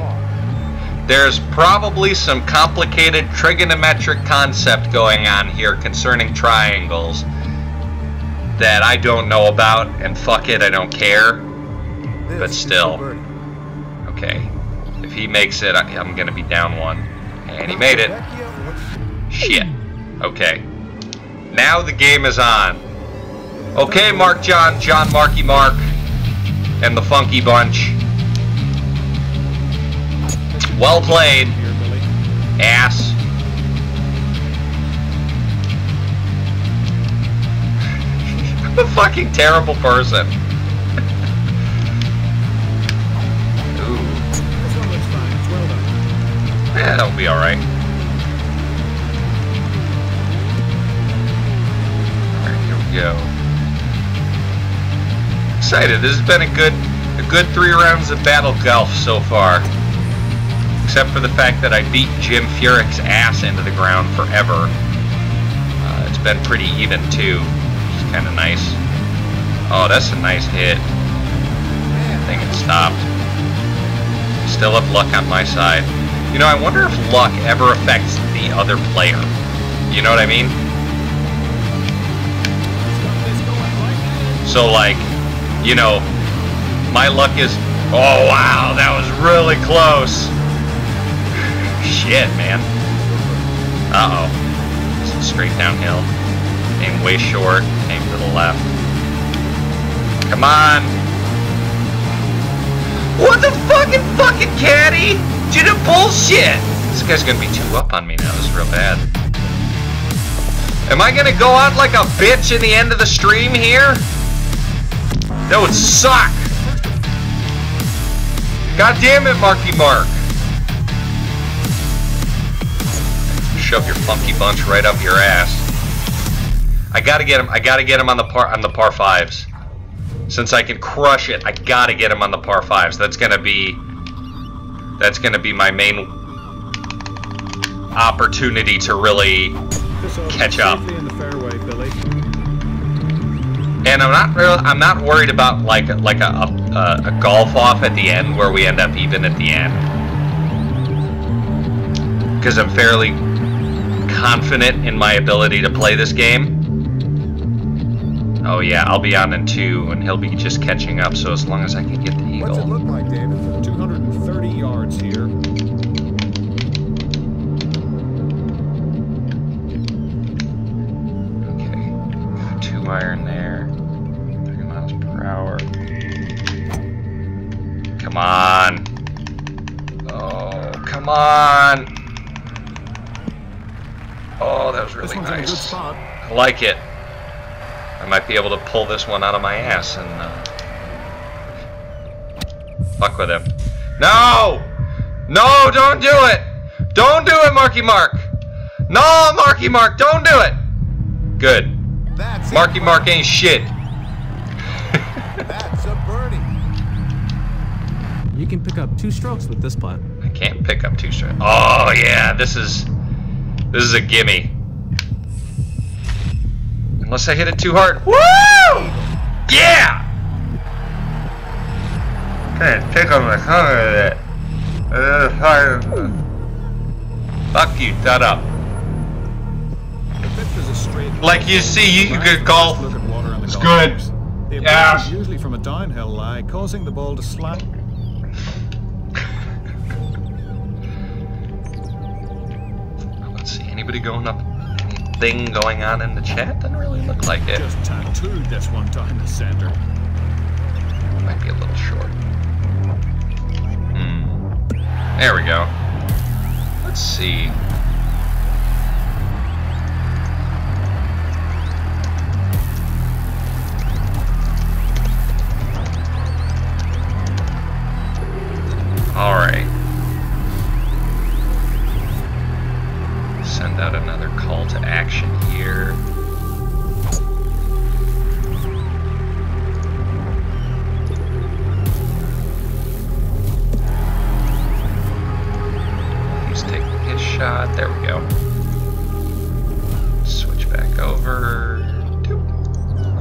There's probably some complicated trigonometric concept going on here concerning triangles that I don't know about, and fuck it, I don't care. But still. Okay. If he makes it, I- I'm gonna be down one. And he made it. Shit. Okay. Now the game is on. Okay, Mark John, John Marky Mark, and the Funky Bunch. Well played, ass. I'm a fucking terrible person. Yeah, that'll be alright. Alright, here we go. Excited. This has been a good a good three rounds of Battle Golf so far. Except for the fact that I beat Jim Furyk's ass into the ground forever. Uh, it's been pretty even too, is kind of nice. Oh, that's a nice hit. I think it stopped. Still have luck on my side. You know, I wonder if luck ever affects the other player. You know what I mean? So, like, you know, my luck is. Oh, wow, that was really close. Shit, man. Uh oh. Straight downhill? Aim way short, aim to the left. Come on. What the fucking fucking caddy? Dude, the bullshit! This guy's gonna be too up on me now. This is real bad. Am I gonna go out like a bitch in the end of the stream here? That would suck! God damn it, Marky Mark! Shove your funky bunch right up your ass. I gotta get him. I gotta get him on the par on the par fives. Since I can crush it, I gotta get him on the par fives. That's gonna be. That's gonna be my main opportunity to really uh, Catch up. Safely in the fairway, Billy. And I'm not real. I'm not worried about like like a, a a golf off at the end where we end up even at the end, because I'm fairly confident in my ability to play this game. Oh yeah, I'll be on in two, and he'll be just catching up. So as long as I can get the eagle. What's it look like, David? 230 yards here. okay, two iron there, three miles per hour. Come on. Oh, come on. Oh, that was really This one's in a good nice. spot. I like it. I might be able to pull this one out of my ass and uh, fuck with him. No! No, don't do it! Don't do it, Marky Mark! No, Marky Mark, don't do it! Good. That's it, Marky Mark ain't shit. That's a birdie. You can pick up two strokes with this putt. I can't pick up two strokes. Oh yeah, this is this is a gimme. Unless I hit it too hard. Woo! Yeah! Can't pick on my tongue with it. Uh. Fuck you, shut up. The pitch is a straight. Like you see, you, you could golf. Look at water on the It's good. course. The Yeah. usually from a downhill lie, causing the ball to slant. Let's see, anybody going up? Anything going on in the chat? Doesn't really look like it. Just tattooed this one down the center. Might be a little short. Hmm. There we go. Let's see. Alright. Send out another call to action here. He's taking his shot. There we go. Switch back over.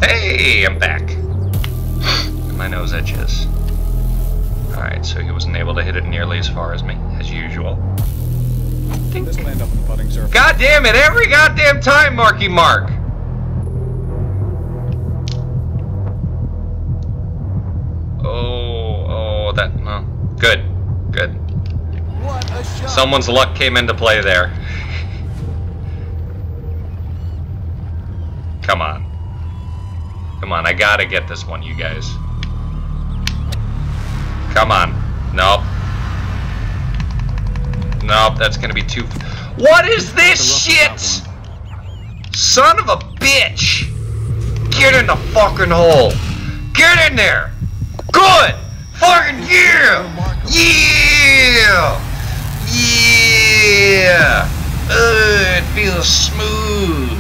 Hey, I'm back. My nose itches. Alright, so he wasn't able to hit it nearly as far as me, as usual. Will end up in the putting surface. God damn it, every goddamn time, Marky Mark! Oh, oh, that, no. Good, good. Someone's luck came into play there. Come on. Come on, I gotta get this one, you guys. Come on. Nope. Nope, that's gonna be too... What is this shit? Son of a bitch! Get in the fucking hole! Get in there! Good! Fucking yeah! Yeah! Yeah! Ugh, it feels smooth.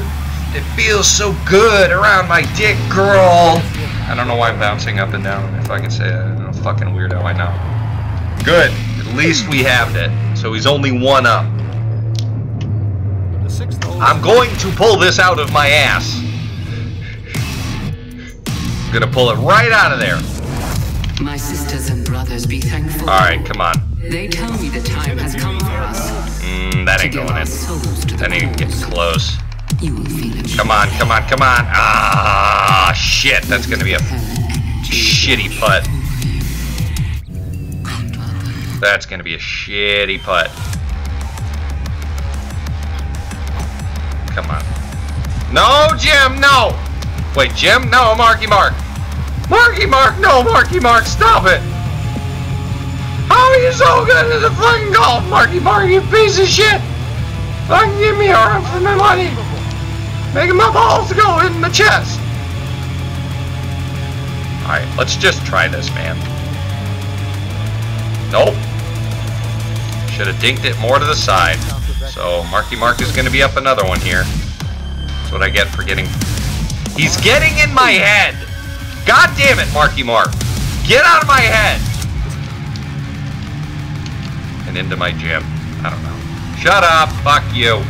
It feels so good around my dick, girl. I don't know why I'm bouncing up and down. If I can say it, I'm a fucking weirdo. I know. Good. At least we have it. So he's only one up. The sixth hole. I'm going to pull this out of my ass. I'm Gonna pull it right out of there. My sisters and brothers, be thankful. Alright, come on. They tell me the time has come for us Mm, that ain't going in. That ain't getting close. You will feel it. Come on, come on, come on. Ah, shit. That's gonna be a shitty putt. That's gonna be a shitty putt. Come on. No, Jim, no! Wait, Jim? No, Marky Mark. Marky Mark, no, Marky Mark, stop it! Oh, you're so good at the fucking golf, Marky Mark, you piece of shit! Fucking give me a run for my money! Making my balls go in the chest! Alright, let's just try this, man. Nope. Should have dinked it more to the side. So, Marky Mark is going to be up another one here. That's what I get for getting... He's getting in my head! God damn it, Marky Mark! Get out of my head! And into my gym. I don't know. Shut up! Fuck you!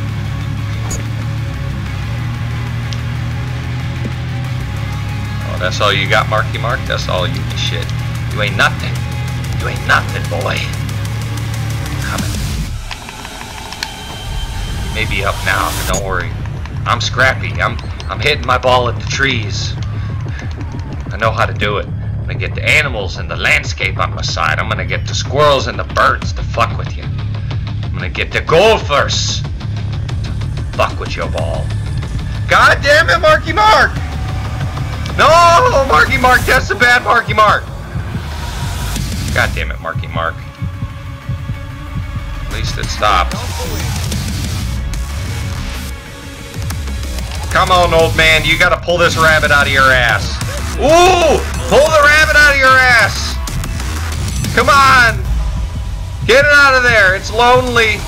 Oh, that's all you got, Marky Mark? That's all you shit. You ain't nothing. You ain't nothing, boy. Coming. May be up now, but don't worry. I'm scrappy. I'm I'm hitting my ball at the trees. I know how to do it. I'm gonna get the animals and the landscape on my side. I'm gonna get the squirrels and the birds to fuck with you. I'm gonna get the gophers to fuck with your ball. God damn it, Marky Mark! No, Marky Mark, that's a bad Marky Mark. God damn it, Marky Mark. At least it stopped. Come on, old man, you gotta pull this rabbit out of your ass. Ooh! Pull the rabbit out of your ass! Come on! Get it out of there, it's lonely.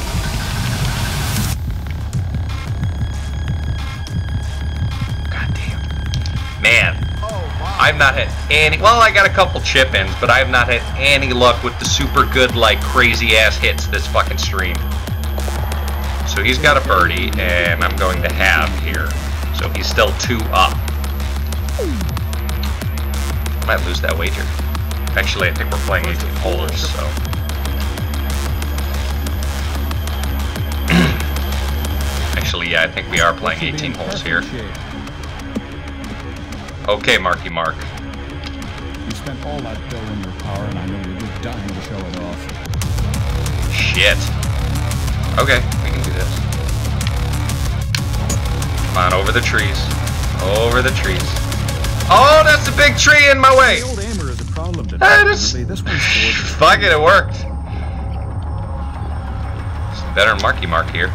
God damn. Man, I've not had any. Well, I got a couple chip ins, but I've not had any luck with the super good, like crazy ass hits this fucking stream. So he's got a birdie, and I'm going to have here. So he's still two up. Might lose that wager. Actually, I think we're playing 18 holes, so. Actually, yeah, I think we are playing 18 holes here. Okay, Marky Mark. You spent all that dough in your power, and I know you're just dying to show it off. Shit. Okay, we can do this. Come on, over the trees. Over the trees. Oh, that's a big tree in my way! The old aimer is a problem today. That is- This. Fuck it, it worked. It's better Marky Mark here.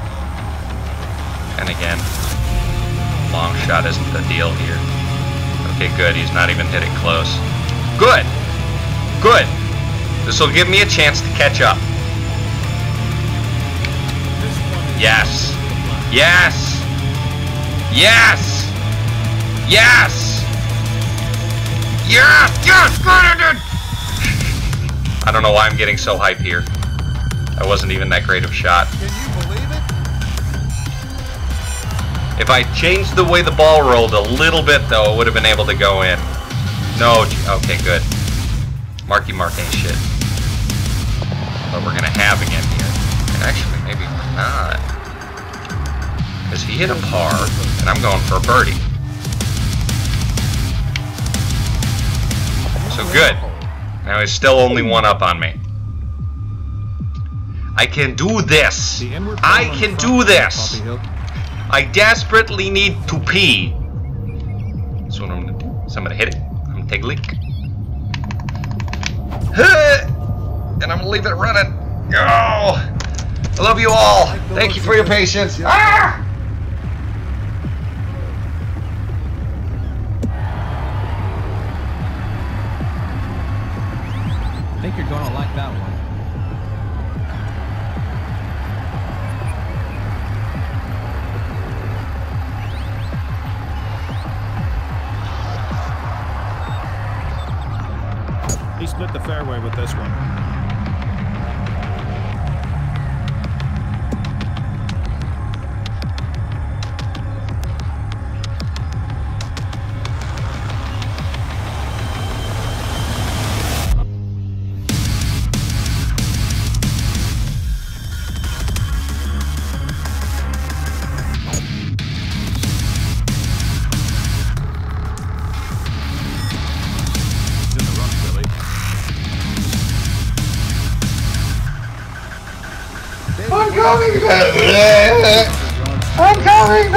And again, long shot isn't the deal here. Okay, good. He's not even hitting close. Good. Good. This will give me a chance to catch up. Yes. Yes. Yes. Yes. Yes. Yes. Good. I don't know why I'm getting so hype here. That wasn't even that great of a shot. If I changed the way the ball rolled a little bit, though, it would have been able to go in. No, okay, good. Marky Mark ain't shit. But we're gonna have again here. And actually, maybe we're not. Because he hit a par, and I'm going for a birdie. So good. Now he's still only one up on me. I can do this. I can do this. Poppy Hill. I desperately need to pee. That's what I'm gonna do. So I'm gonna hit it. I'm gonna take a leak. And I'm gonna leave it running. Oh, I love you all. Thank you for your patience. Ah! I think you're gonna like that one. Split the fairway with this one.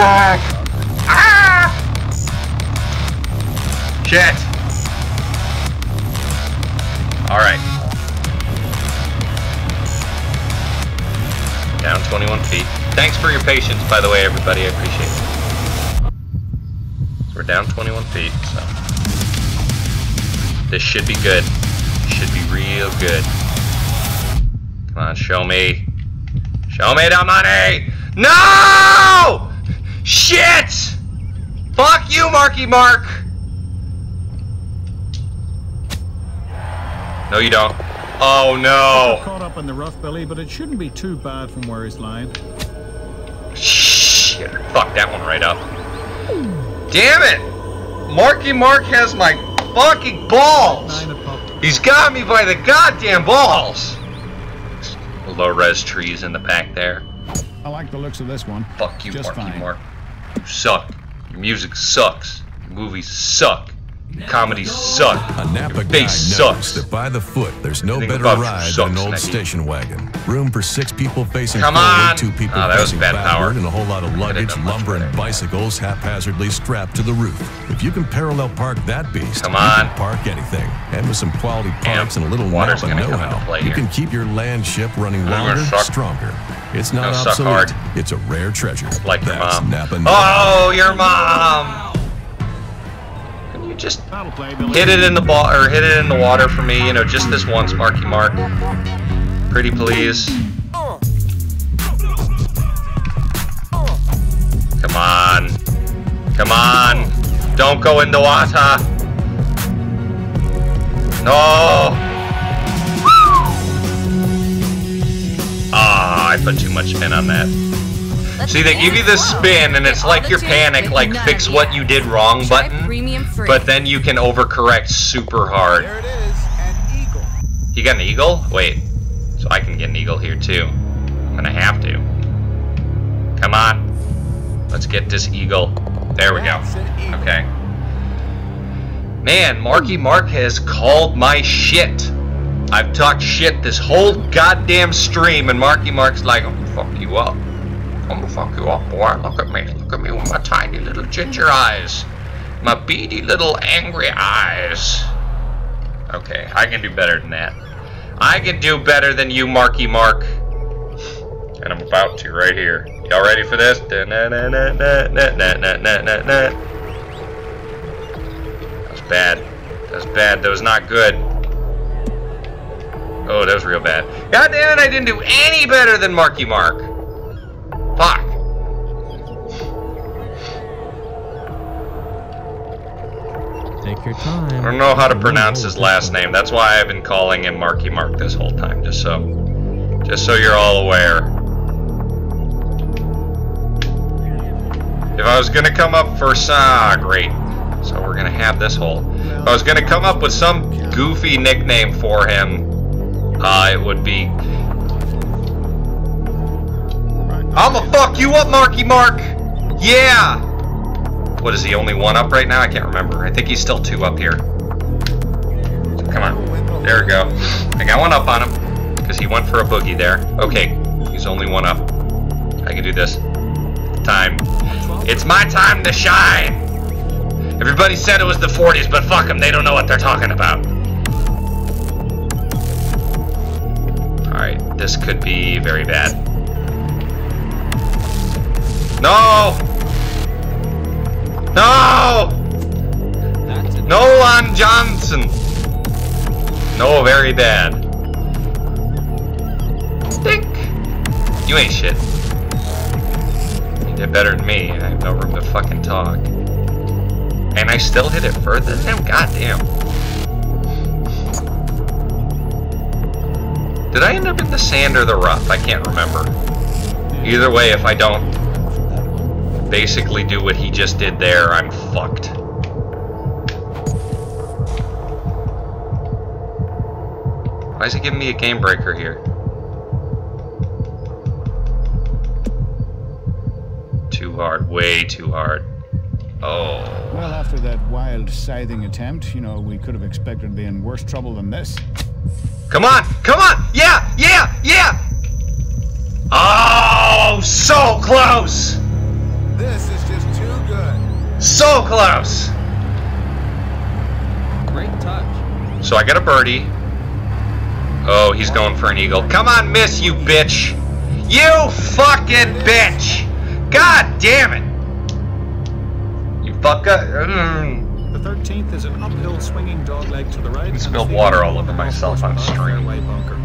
Back. Ah! Shit. All right. Down 21 feet. Thanks for your patience, by the way, everybody. I appreciate it. We're down 21 feet, so. This should be good. Should be real good. Come on, show me. Show me the money! No! Shit! Fuck you, Marky Mark! No, you don't. Oh no! Caught up in the rough belly, but it shouldn't be too bad from where he's lying. Shit. Fuck that one right up. Damn it! Marky Mark has my fucking balls! Nine a pop. He's got me by the goddamn balls! Low res trees in the back there. I like the looks of this one. Fuck you, Just Marky fine. Mark. You suck. Your music sucks. Your movies suck. Your comedies suck. A Napa Your guy face knows sucks. that by the foot, there's no Everything better ride sucks, than an old station wagon. Room for six people facing Come forward, two people Oh, that was facing bad backward, power. and a whole lot of luggage, lumber, and bicycles haphazardly strapped to the roof. If you can parallel park that beast, Come you on. can park anything. And with some quality Damn, parts and a little Napa know-how, you here. can keep your land ship running longer, stronger. It's not suck obsolete. hard. It's a rare treasure. Like your That's mom. Napa. Oh, your mom! Can you just hit it in the ball or hit it in the water for me? You know, just this once, Marky Mark. Pretty please. Come on. Come on. Don't go in the water. No. I put too much spin on that. Let See, they give you fans this flow. spin, and Get it's like your panic, like fix what you. you did wrong Try button. But then you can overcorrect super hard. There it is, an eagle. You got an eagle? Wait. So I can get an eagle here too. I'm gonna have to. Come on. Let's get this eagle. There we go. That's an. Okay. Man, Marky Mark has called my shit. I've talked shit this whole goddamn stream, and Marky Mark's like, I'm gonna fuck you up. I'm gonna fuck you up, boy. Look at me. Look at me with my tiny little ginger eyes. My beady little angry eyes. Okay, I can do better than that. I can do better than you, Marky Mark. And I'm about to right here. Y'all ready for this? That was bad. That was bad. That was not good. Oh, that was real bad. God damn it, I didn't do any better than Marky Mark. Fuck. Take your time. I don't know how to pronounce his last name. That's why I've been calling him Marky Mark this whole time, just so, just so you're all aware. If I was gonna come up for ah great, so we're gonna have this hole. If I was gonna come up with some goofy nickname for him, uh, it would be. I'ma fuck you up, Marky Mark. Yeah. What is he only one up right now? I can't remember. I think he's still two up here. Come on. There we go. I got one up on him because he went for a boogie there. Okay, he's only one up. I can do this. Time. It's my time to shine. Everybody said it was the 40s, but fuck them. They don't know what they're talking about. This could be very bad. No! No! Nolan Johnson. No, very bad. Stink. You ain't shit. You did better than me. I have no room to fucking talk. And I still hit it further than him? Goddamn. Did I end up in the sand or the rough? I can't remember. Either way, if I don't basically do what he just did there, I'm fucked. Why is he giving me a game breaker here? Too hard, way too hard. Oh. Well, after that wild scything attempt, you know, we could have expected to be in worse trouble than this. Come on! Come on! Yeah! Yeah! Yeah! Oh! So close! This is just too good. So close! Great touch. So I get a birdie. Oh, he's going for an eagle. Come on, miss, you bitch! You fucking bitch! God damn it! You fucker. Mm. The 13th is an uphill swinging dogleg to the right. and spilled water all over myself on stream. bunker.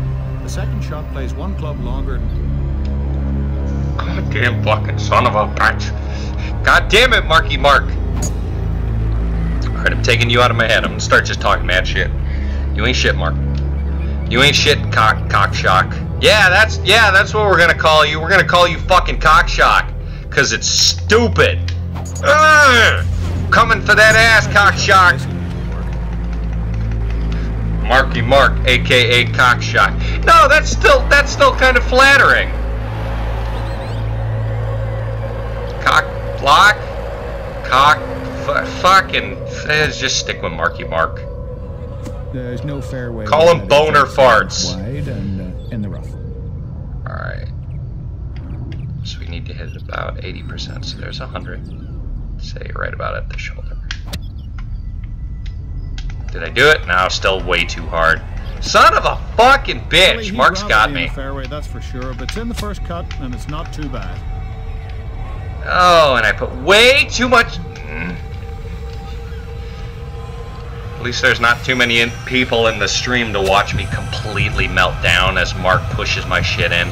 The second shot plays one club longer. Goddamn fucking son of a bitch. God damn it, Marky Mark. Alright, I'm taking you out of my head. I'm gonna start just talking mad shit. You ain't shit, Mark. You ain't shit, cock cock shock. Yeah, that's yeah, that's what we're gonna call you. We're gonna call you fucking cockshock. Cause it's stupid. Ugh! Coming for that ass, cockshock. Marky Mark, aka cockshock. No, that's still that's still kind of flattering. Cock block, cock, f- fucking. eh, just stick with Marky Mark. There's no fairway. Call limit. boner farts. Wide and uh, in the rough. All right. So we need to hit about 80%. So there's 100. Say right about at the shoulder. Did I do it? No, still way too hard. Son of a fucking bitch! Mark's got me. fairway, that's for sure. But it's in the first cut, and it's not too bad. Oh, and I put way too much. Mm. At least there's not too many in- people in the stream to watch me completely melt down as Mark pushes my shit in.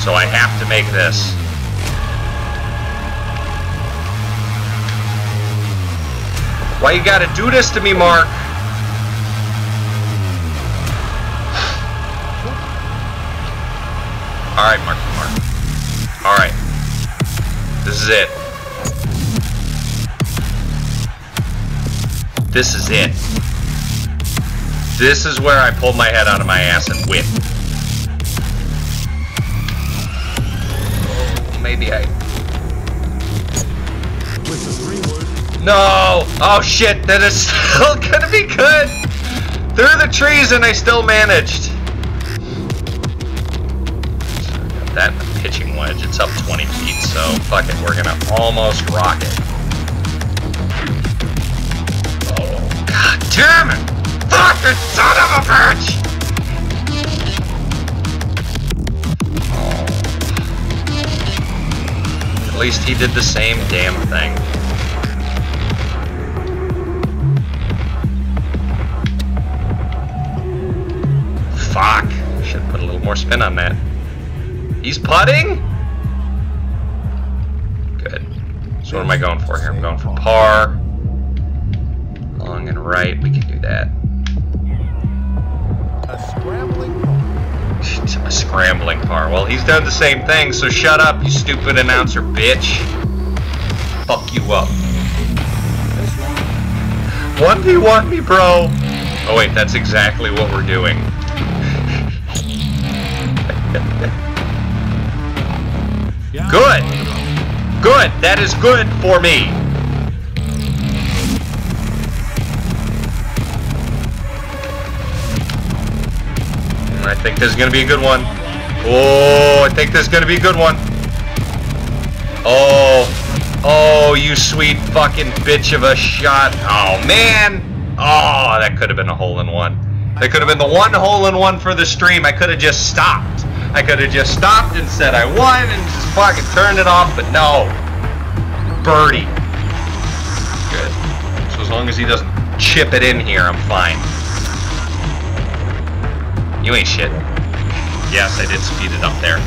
So I have to make this. Why you gotta do this to me, Mark? Alright, Mark, Mark. Alright. This is it. This is it. This is where I pull my head out of my ass and win. Maybe I. With the three wood, No! Oh shit, that is still gonna be good! Through the trees and I still managed. Got that and the pitching wedge. It's up 20 feet, so fuck it, we're gonna almost rock it. Oh, god damn it! Fucking son of a bitch! Least he did the same damn thing. Fuck. Should put a little more spin on that. He's putting? Good. So what am I going for here? I'm going for par. Long and right. We can do that. Scrambling par. Well, he's done the same thing, so shut up, you stupid announcer bitch. Fuck you up. 1v1 me, bro. Oh, wait, that's exactly what we're doing. Good. Good. That is good for me. I think this is going to be a good one. Oh, I think this is going to be a good one. Oh. Oh, you sweet fucking bitch of a shot. Oh, man. Oh, that could have been a hole in one. That could have been the one hole in one for the stream. I could have just stopped. I could have just stopped and said I won and just fucking turned it off, but no. Birdie. Good. So as long as he doesn't chip it in here, I'm fine. You ain't shit. Yes, I did speed it up there.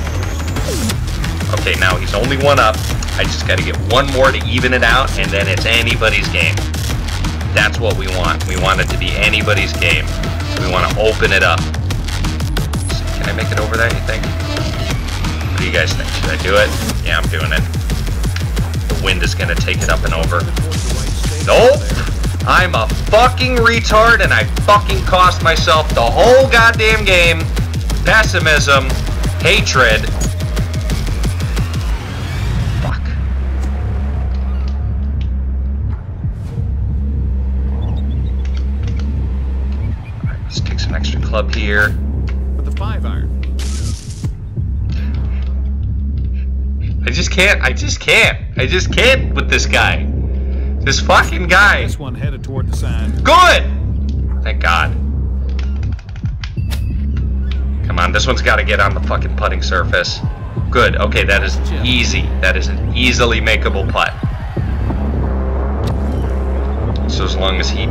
Okay, now he's only one up. I just gotta get one more to even it out, and then it's anybody's game. That's what we want. We want it to be anybody's game. So we want to open it up. So can I make it over that, you think? What do you guys think? Should I do it? Yeah, I'm doing it. The wind is gonna take it up and over. Nope! I'm a fucking retard and I fucking cost myself the whole goddamn game. Pessimism, hatred. Fuck. Alright, let's take some extra club here. With the five iron. I just can't, I just can't. I just can't with this guy. This fucking guy. This one headed toward the sand. Good! Thank God. Come on, this one's got to get on the fucking putting surface. Good. Okay, that is easy. That is an easily makeable putt. So as long as he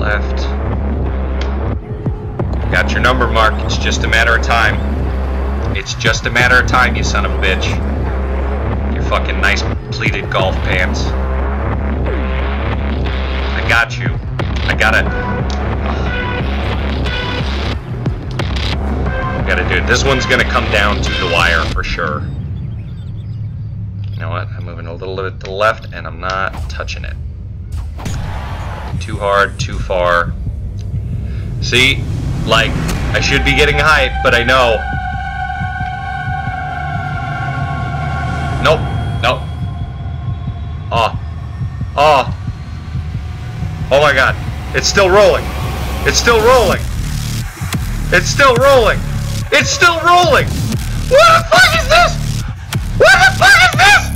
left. Got your number, Mark. It's just a matter of time. It's just a matter of time, you son of a bitch. Your fucking nice pleated golf pants. I got you. I got it. Gotta do it. This one's gonna come down to the wire for sure. You know what? I'm moving a little bit to the left and I'm not touching it. Too hard, too far. See? Like, I should be getting hype, but I know. Nope. Nope. Oh. Oh. Oh my god. It's still rolling. It's still rolling. It's still rolling. It's still rolling. What the fuck is this? What the fuck is this?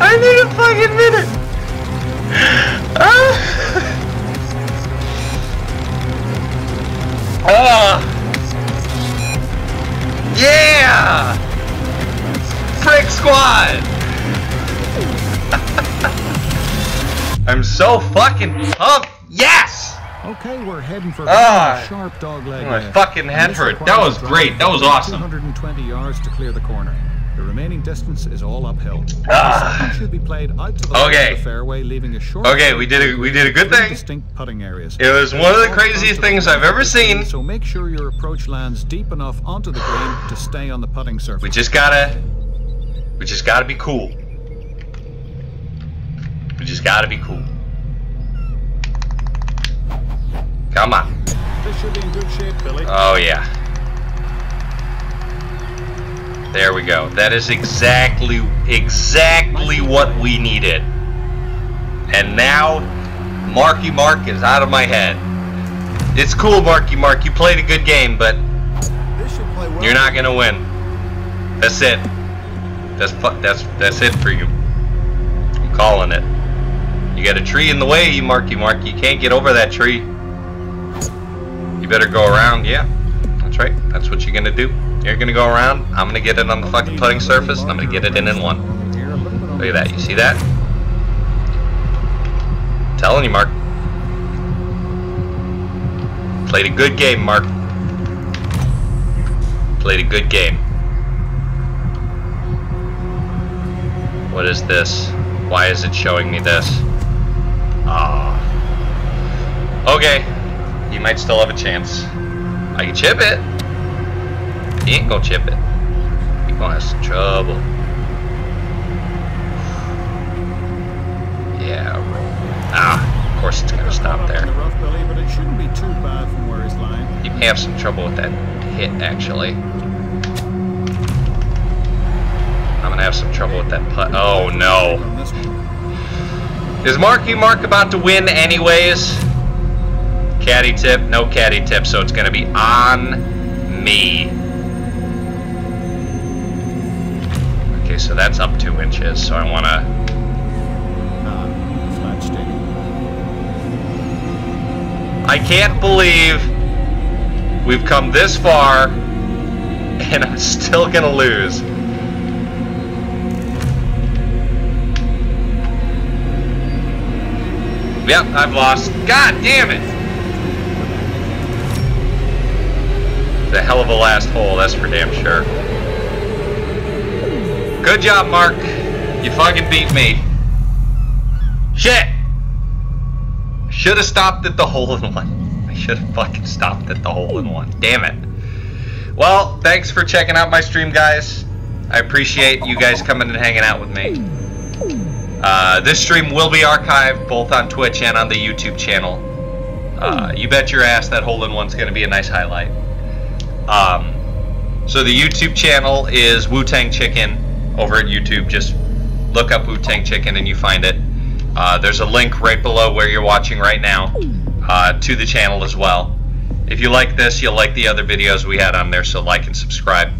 I need a fucking minute. Ah. Ah. Yeah. Frick squad. I'm so fucking pumped. Yes. Okay, we're heading for Ah. a sharp dog leg. My left. fucking head hurt. That was great. That was awesome. 220 yards to clear the corner. The remaining distance is all uphill. Ah. Should be played out to the Okay. the fairway, leaving a short. Okay, we did a we did a good thing. Distinct putting areas. It was one of the craziest things I've ever seen. So make sure your approach lands deep enough onto the green to stay on the putting surface. We just gotta, we just gotta be cool. We just gotta be cool. Come on. This should be in good shape, Billy. Oh yeah. There we go. That is exactly, exactly what we needed. And now, Marky Mark is out of my head. It's cool, Marky Mark. You played a good game, but you're not gonna win. That's it. That's that's that's it for you. I'm calling it. You got a tree in the way, Marky Mark. You can't get over that tree. You better go around. Yeah, that's right. That's what you're gonna do. You're gonna go around. I'm gonna get it on the fucking putting surface, and I'm gonna get it in in one. Look at that. You see that? telling you, Mark. Played a good game, Mark. Played a good game. What is this? Why is it showing me this? Ah. Okay. You might still have a chance. I can chip it. He ain't gonna chip it. He gonna have some trouble. Yeah. Ah, of course it's gonna stop there. He may have some trouble with that hit, actually. I'm gonna have some trouble with that putt. Oh no. Is Marky Mark about to win anyways? Caddy tip, no caddy tip, so it's gonna be on me. So that's up two inches, so I. Ah, flat stick. I can't believe we've come this far and I'm still gonna lose. Yep, I've lost. God damn it! It's a hell of a last hole, that's for damn sure. Good job, Mark. You fucking beat me. Shit! Should have stopped at the hole in one. I should have fucking stopped at the hole in one. Damn it. Well, thanks for checking out my stream, guys. I appreciate you guys coming and hanging out with me. Uh, this stream will be archived both on Twitch and on the YouTube channel. Uh, you bet your ass that hole in one's going to be a nice highlight. Um, so the YouTube channel is Wu Tang Chicken over at YouTube. Just look up Wu Tang Chicken and you find it. Uh, there's a link right below where you're watching right now uh, to the channel as well. If you like this, you'll like the other videos we had on there, so like and subscribe.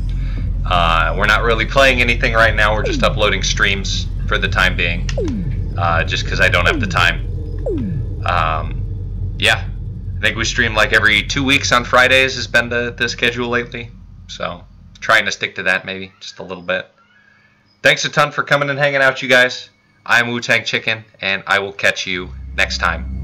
Uh, we're not really playing anything right now. We're just uploading streams for the time being, uh, just because I don't have the time. Um, yeah, I think we stream like every two weeks on Fridays has been the, the schedule lately. So trying to stick to that maybe just a little bit. Thanks a ton for coming and hanging out, you guys. I'm Wu Tang Chicken, and I will catch you next time.